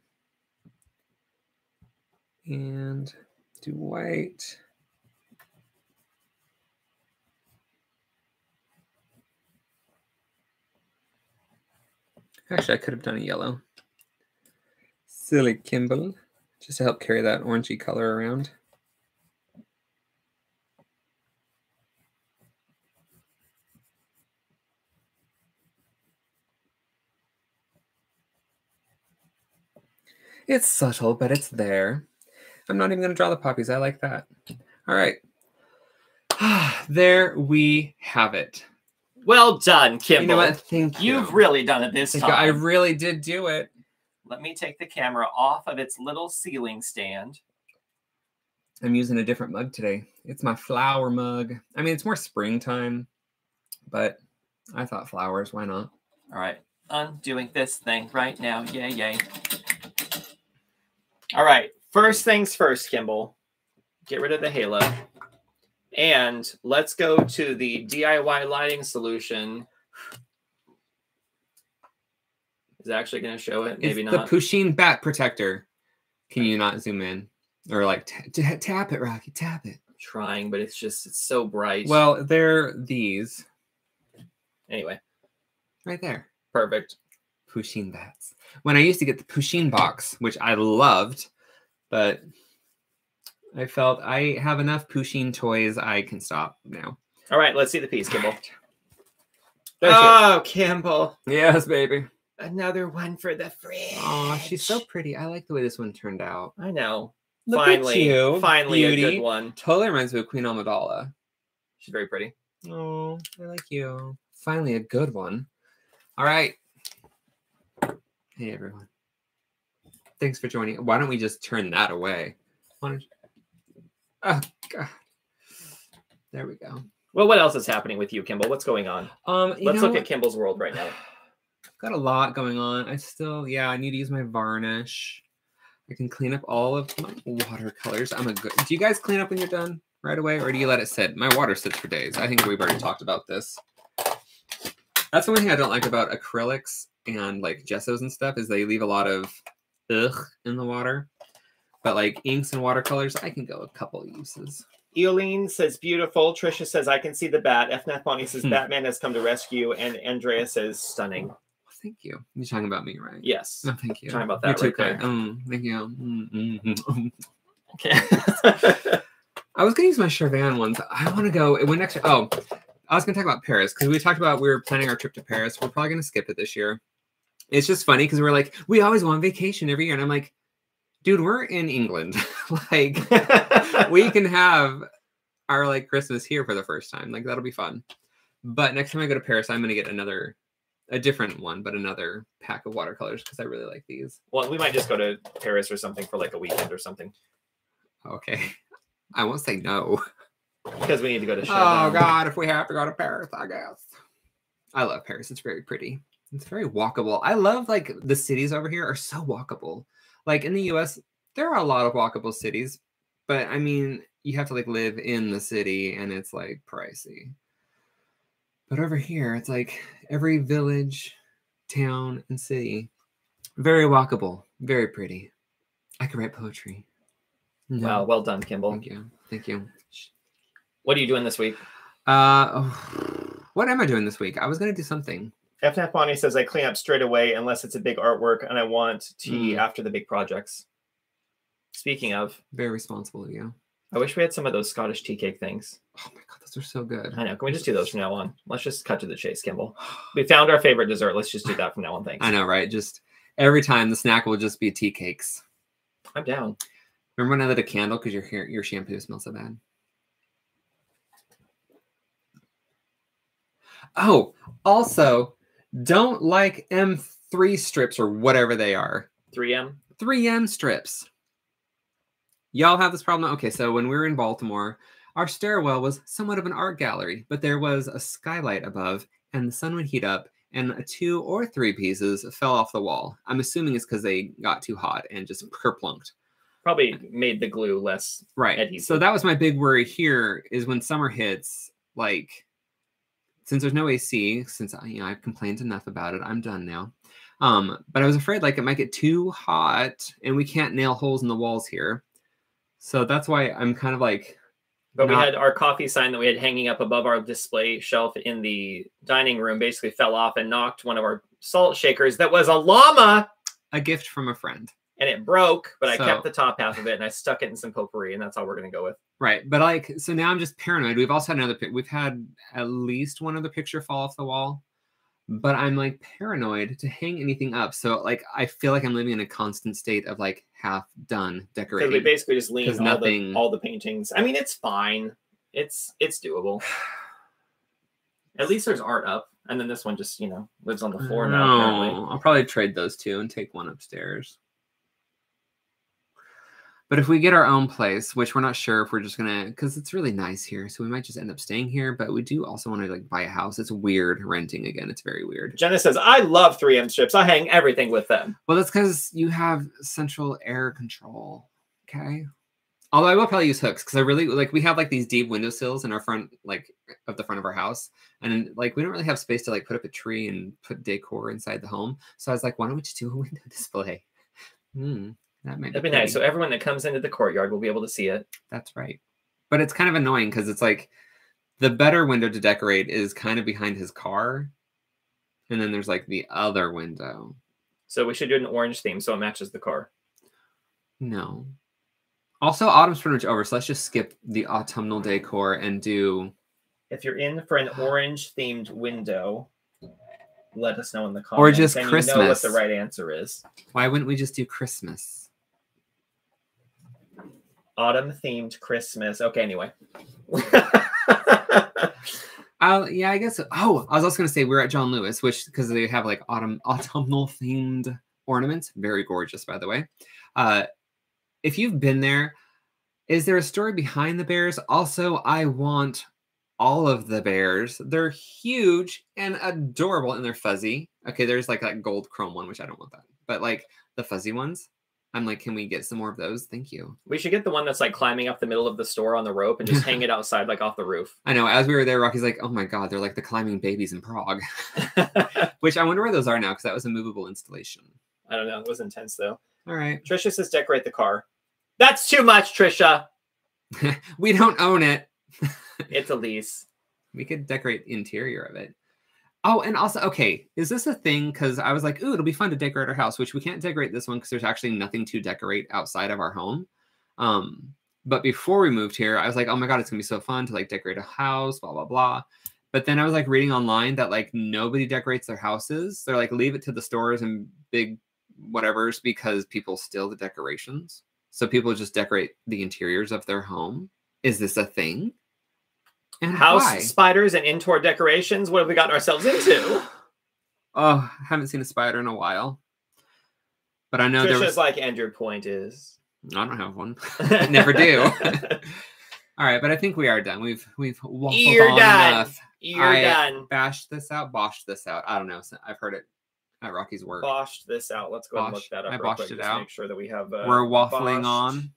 And do white. Actually, I could have done a yellow. Silly Kimball, just to help carry that orangey color around. It's subtle, but it's there. I'm not even going to draw the poppies. I like that. All right. [sighs] there we have it. Well done, Kimball. You know what? Thank you. You've really done it this Thank time. you. I really did do it. Let me take the camera off of its little ceiling stand. I'm using a different mug today. It's my flower mug. I mean, it's more springtime, but I thought flowers. Why not? All right, undoing this thing right now. Yay, yay. All right, first things first, Kimball. Get rid of the halo. And let's go to the DIY lighting solution. Is it actually going to show it? Maybe it's not. the Pusheen Bat Protector. Can you not zoom in? Or like ta- ta- tap it, Rocky, tap it. trying, but it's just it's so bright. Well, they're these anyway, right there. perfect. Pusheen bats. When I used to get the Pusheen box, which I loved, but I felt I have enough Pusheen toys. I can stop now. All right, let's see the piece, Kimball. There she is. Oh, Kimball. Yes, baby. Another one for the fridge. Oh, she's so pretty. I like the way this one turned out. I know. Look finally, at you, finally a good one. Totally reminds me of Queen Amidala. She's very pretty. Oh, I like you. Finally, a good one. All right. Hey, everyone. Thanks for joining. Why don't we just turn that away? Why Oh, God. There we go. Well, what else is happening with you, Kimball? What's going on? Um, you Let's know look what? at Kimball's world right now. [sighs] Got a lot going on. I still, yeah, I need to use my varnish. I can clean up all of my watercolors. I'm a good. Do you guys clean up when you're done right away, or do you let it sit? My water sits for days. I think we've already talked about this. That's the one thing I don't like about acrylics and like gessos and stuff is they leave a lot of ugh in the water. But like inks and watercolors, I can go a couple uses. Eileen says beautiful. Trisha says I can see the bat. F. Bonnie says Hmm. Batman has come to rescue, and Andrea says stunning. Well, thank you. You're talking about me, right? Yes. Oh, thank you. Talking about You're that too right there. Um, thank you. Mm, mm, mm. [laughs] Okay. I was gonna use my Charvin ones. I want to go. It went next. Oh, I was gonna talk about Paris because we talked about we were planning our trip to Paris. We're probably gonna skip it this year. It's just funny because we're like we always want vacation every year, and I'm like, dude, we're in England. [laughs] like [laughs] we can have our like Christmas here for the first time. Like that'll be fun. But next time I go to Paris, I'm gonna get another, a different one, but another pack of watercolors because I really like these. well, we might just go to Paris or something for like a weekend or something Okay, I won't say no. because we need to go to. Oh God, if we have to go to Paris, I guess. I love Paris. It's very pretty. It's very walkable. I love like the cities over here are so walkable. Like in the US, there are a lot of walkable cities, but I mean, you have to like live in the city and it's like pricey. But over here, it's like every village, town, and city, very walkable, very pretty. I could write poetry. No. Wow, well done, Kimball. Thank you. Thank you. What are you doing this week? Uh, oh, [sighs] what am I doing this week? I was gonna do something. FNAF Bonnie says I clean up straight away unless it's a big artwork and I want tea Mm. after the big projects. Speaking of, Very responsible of you. I wish we had some of those Scottish tea cake things. Oh my god, those are so good. I know. Can we just do those from now on? Let's just cut to the chase, Kimball. [sighs] We found our favorite dessert. Let's just do that from now on. Thanks. I know, right? Just every time the snack will just be tea cakes. I'm down. Remember when I lit a candle because your hair, your shampoo smells so bad? Oh, also, don't like M3 strips or whatever they are. 3M. 3M strips. Y'all have this problem? Okay, so when we were in Baltimore, our stairwell was somewhat of an art gallery, but there was a skylight above, and the sun would heat up, and two or three pieces fell off the wall. I'm assuming it's because they got too hot and just kerplunked. Probably made the glue less. Right. Adhesive. So that was my big worry here is when summer hits, like since there's no AC, since I you know I've complained enough about it, I'm done now. Um, but I was afraid like it might get too hot and we can't nail holes in the walls here. So that's why I'm kind of like But we had our coffee sign that we had hanging up above our display shelf in the dining room basically fell off and knocked one of our salt shakers that was a llama a gift from a friend. And it broke, but I So- kept the top half of it and I stuck it in some potpourri and that's all we're going to go with. Right. But like so now I'm just paranoid. We've also had another we've had at least one other picture fall off the wall. But I'm like paranoid to hang anything up. So like I feel like I'm living in a constant state of like half done decorating. we basically just 'Cause all, nothing- the, all the paintings. I mean, it's fine. It's it's doable. [sighs] At least there's art up. And then this one just, you know, lives on the floor now, apparently. No, I'll probably trade those two and take one upstairs. But if we get our own place, which we're not sure if we're just gonna, because it's really nice here, so we might just end up staying here. But we do also want to like buy a house. It's weird renting again. It's very weird. Jenna says, I love 3M strips. I hang everything with them. Well, that's because you have central air control. Okay. Although I will probably use hooks because I really like we have like these deep windowsills in our front, like of the front of our house, and like we don't really have space to like put up a tree and put decor inside the home. So I was like, why don't we just do a window [laughs] display? Hmm, that might That'd be pretty. nice. So everyone that comes into the courtyard will be able to see it. That's right. But it's kind of annoying because it's like the better window to decorate is kind of behind his car. And then there's like the other window. So we should do an orange theme so it matches the car. No. Also, autumn's pretty much over, so let's just skip the autumnal decor and do. If you're in for an orange themed window, let us know in the comments. Or just and You know what Christmas. the right answer is. Why wouldn't we just do Christmas? Autumn themed Christmas. Okay, anyway. Oh [laughs] yeah, I guess. Oh, I was also gonna say we're at John Lewis, which because they have like autumn [laughs] autumnal themed ornaments, very gorgeous, by the way. Uh, if you've been there, is there a story behind the bears? Also, I want all of the bears. They're huge and adorable, and they're fuzzy. Okay, there's like that gold chrome one, which I don't want that, but like the fuzzy ones, I'm like, can we get some more of those? Thank you. we should get the one that's like climbing up the middle of the store on the rope and just hang it [laughs] outside like off the roof. I know. As we were there, Rocky's like, "Oh my god, they're like the climbing babies in Prague," [laughs] which I wonder where those are now because that was a movable installation. I don't know. It was intense though. All right, Trisha says decorate the car. That's too much, Trisha. [laughs] we don't own it. It's a lease. We could decorate the interior of it. Oh, and also, okay, is this a thing? Because I was like, ooh, it'll be fun to decorate our house, which we can't decorate this one because there's actually nothing to decorate outside of our home. Um, but before we moved here, I was like, oh my god, it's gonna be so fun to like decorate a house, blah blah blah. But then I was like reading online that like nobody decorates their houses. They're like leave it to the stores and big whatevers because people steal the decorations. So people just decorate the interiors of their home. Is this a thing? And House why? spiders and indoor decorations. What have we gotten ourselves into? [sighs] Oh, I haven't seen a spider in a while. But I know there Trisha's was. like, and your point is. I don't have one. [laughs] I never do. [laughs] All right, but I think we are done. We've we've waffled You're on done. enough. You're I- done. Bashed this out, boshed this out. I don't know. I've heard it at Rocky's work. Boshed this out. Let's go ahead and look that up. I real boshed quick, it just out. Make sure that we have. Uh, We're waffling boshed, on.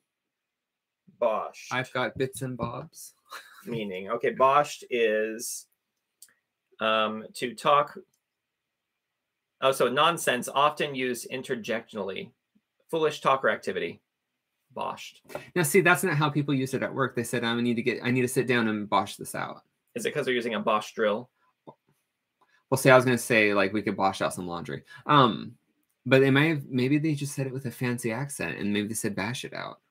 Bosh. I've got bits and bobs. Meaning. Okay, boshed is um, to talk. Oh, so nonsense, often used interjectionally. Foolish talk or activity. Boshed. Now, see, that's not how people use it at work. They said, "I need to get, I need to sit down and bosh this out." Is it because they're using a Bosch drill? Well, see, I was gonna say like we could bosh out some laundry. Um, but they might have, maybe they just said it with a fancy accent, and maybe they said bash it out.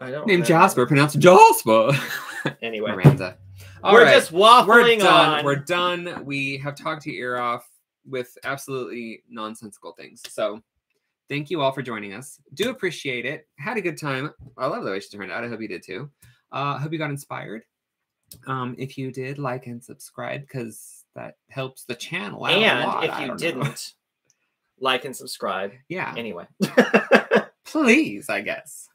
I don't Named. Jasper, pronounced Jasper. [laughs] [laughs] Anyway, Miranda. All we're right, just waffling we're done. on. We're done. We have talked your ear off with absolutely nonsensical things. So, thank you all for joining us. Do appreciate it. Had a good time. I love the way she turned out. I hope you did too. Uh, hope you got inspired. Um, if you did, like and subscribe because that helps the channel out a and lot. if you know. didn't, like and subscribe. yeah, Anyway, [laughs] please, I guess.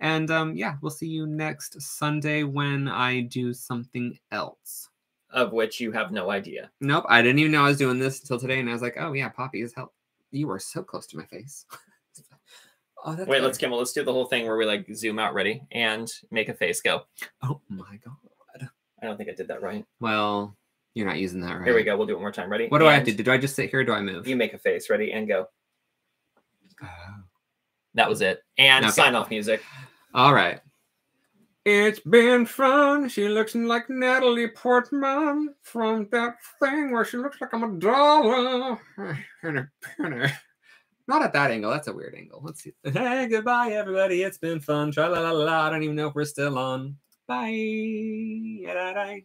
And um, yeah, we'll see you next Sunday when I do something else. of which you have no idea. Nope, I didn't even know I was doing this until today, and I was like, "Oh yeah, Poppy is help." You were so close to my face. [laughs] oh, that's Wait, let's. Kimball. Let's do the whole thing where we like zoom out, ready, and make a face go. Oh my god. I don't think I did that right. Well, you're not using that right. Here we go. We'll do it one more time. Ready? What do I have to do? Do I just sit here? Or do I move? You make a face. Ready and go. That was it. And Okay. sign off music. All right. It's been fun. She looks like Natalie Portman from that thing where she looks like I'm a dollar [sighs] and a penny. Not at that angle. That's a weird angle. Let's see. Hey, goodbye, everybody. It's been fun. Tra la la la. I don't even know if we're still on. Bye.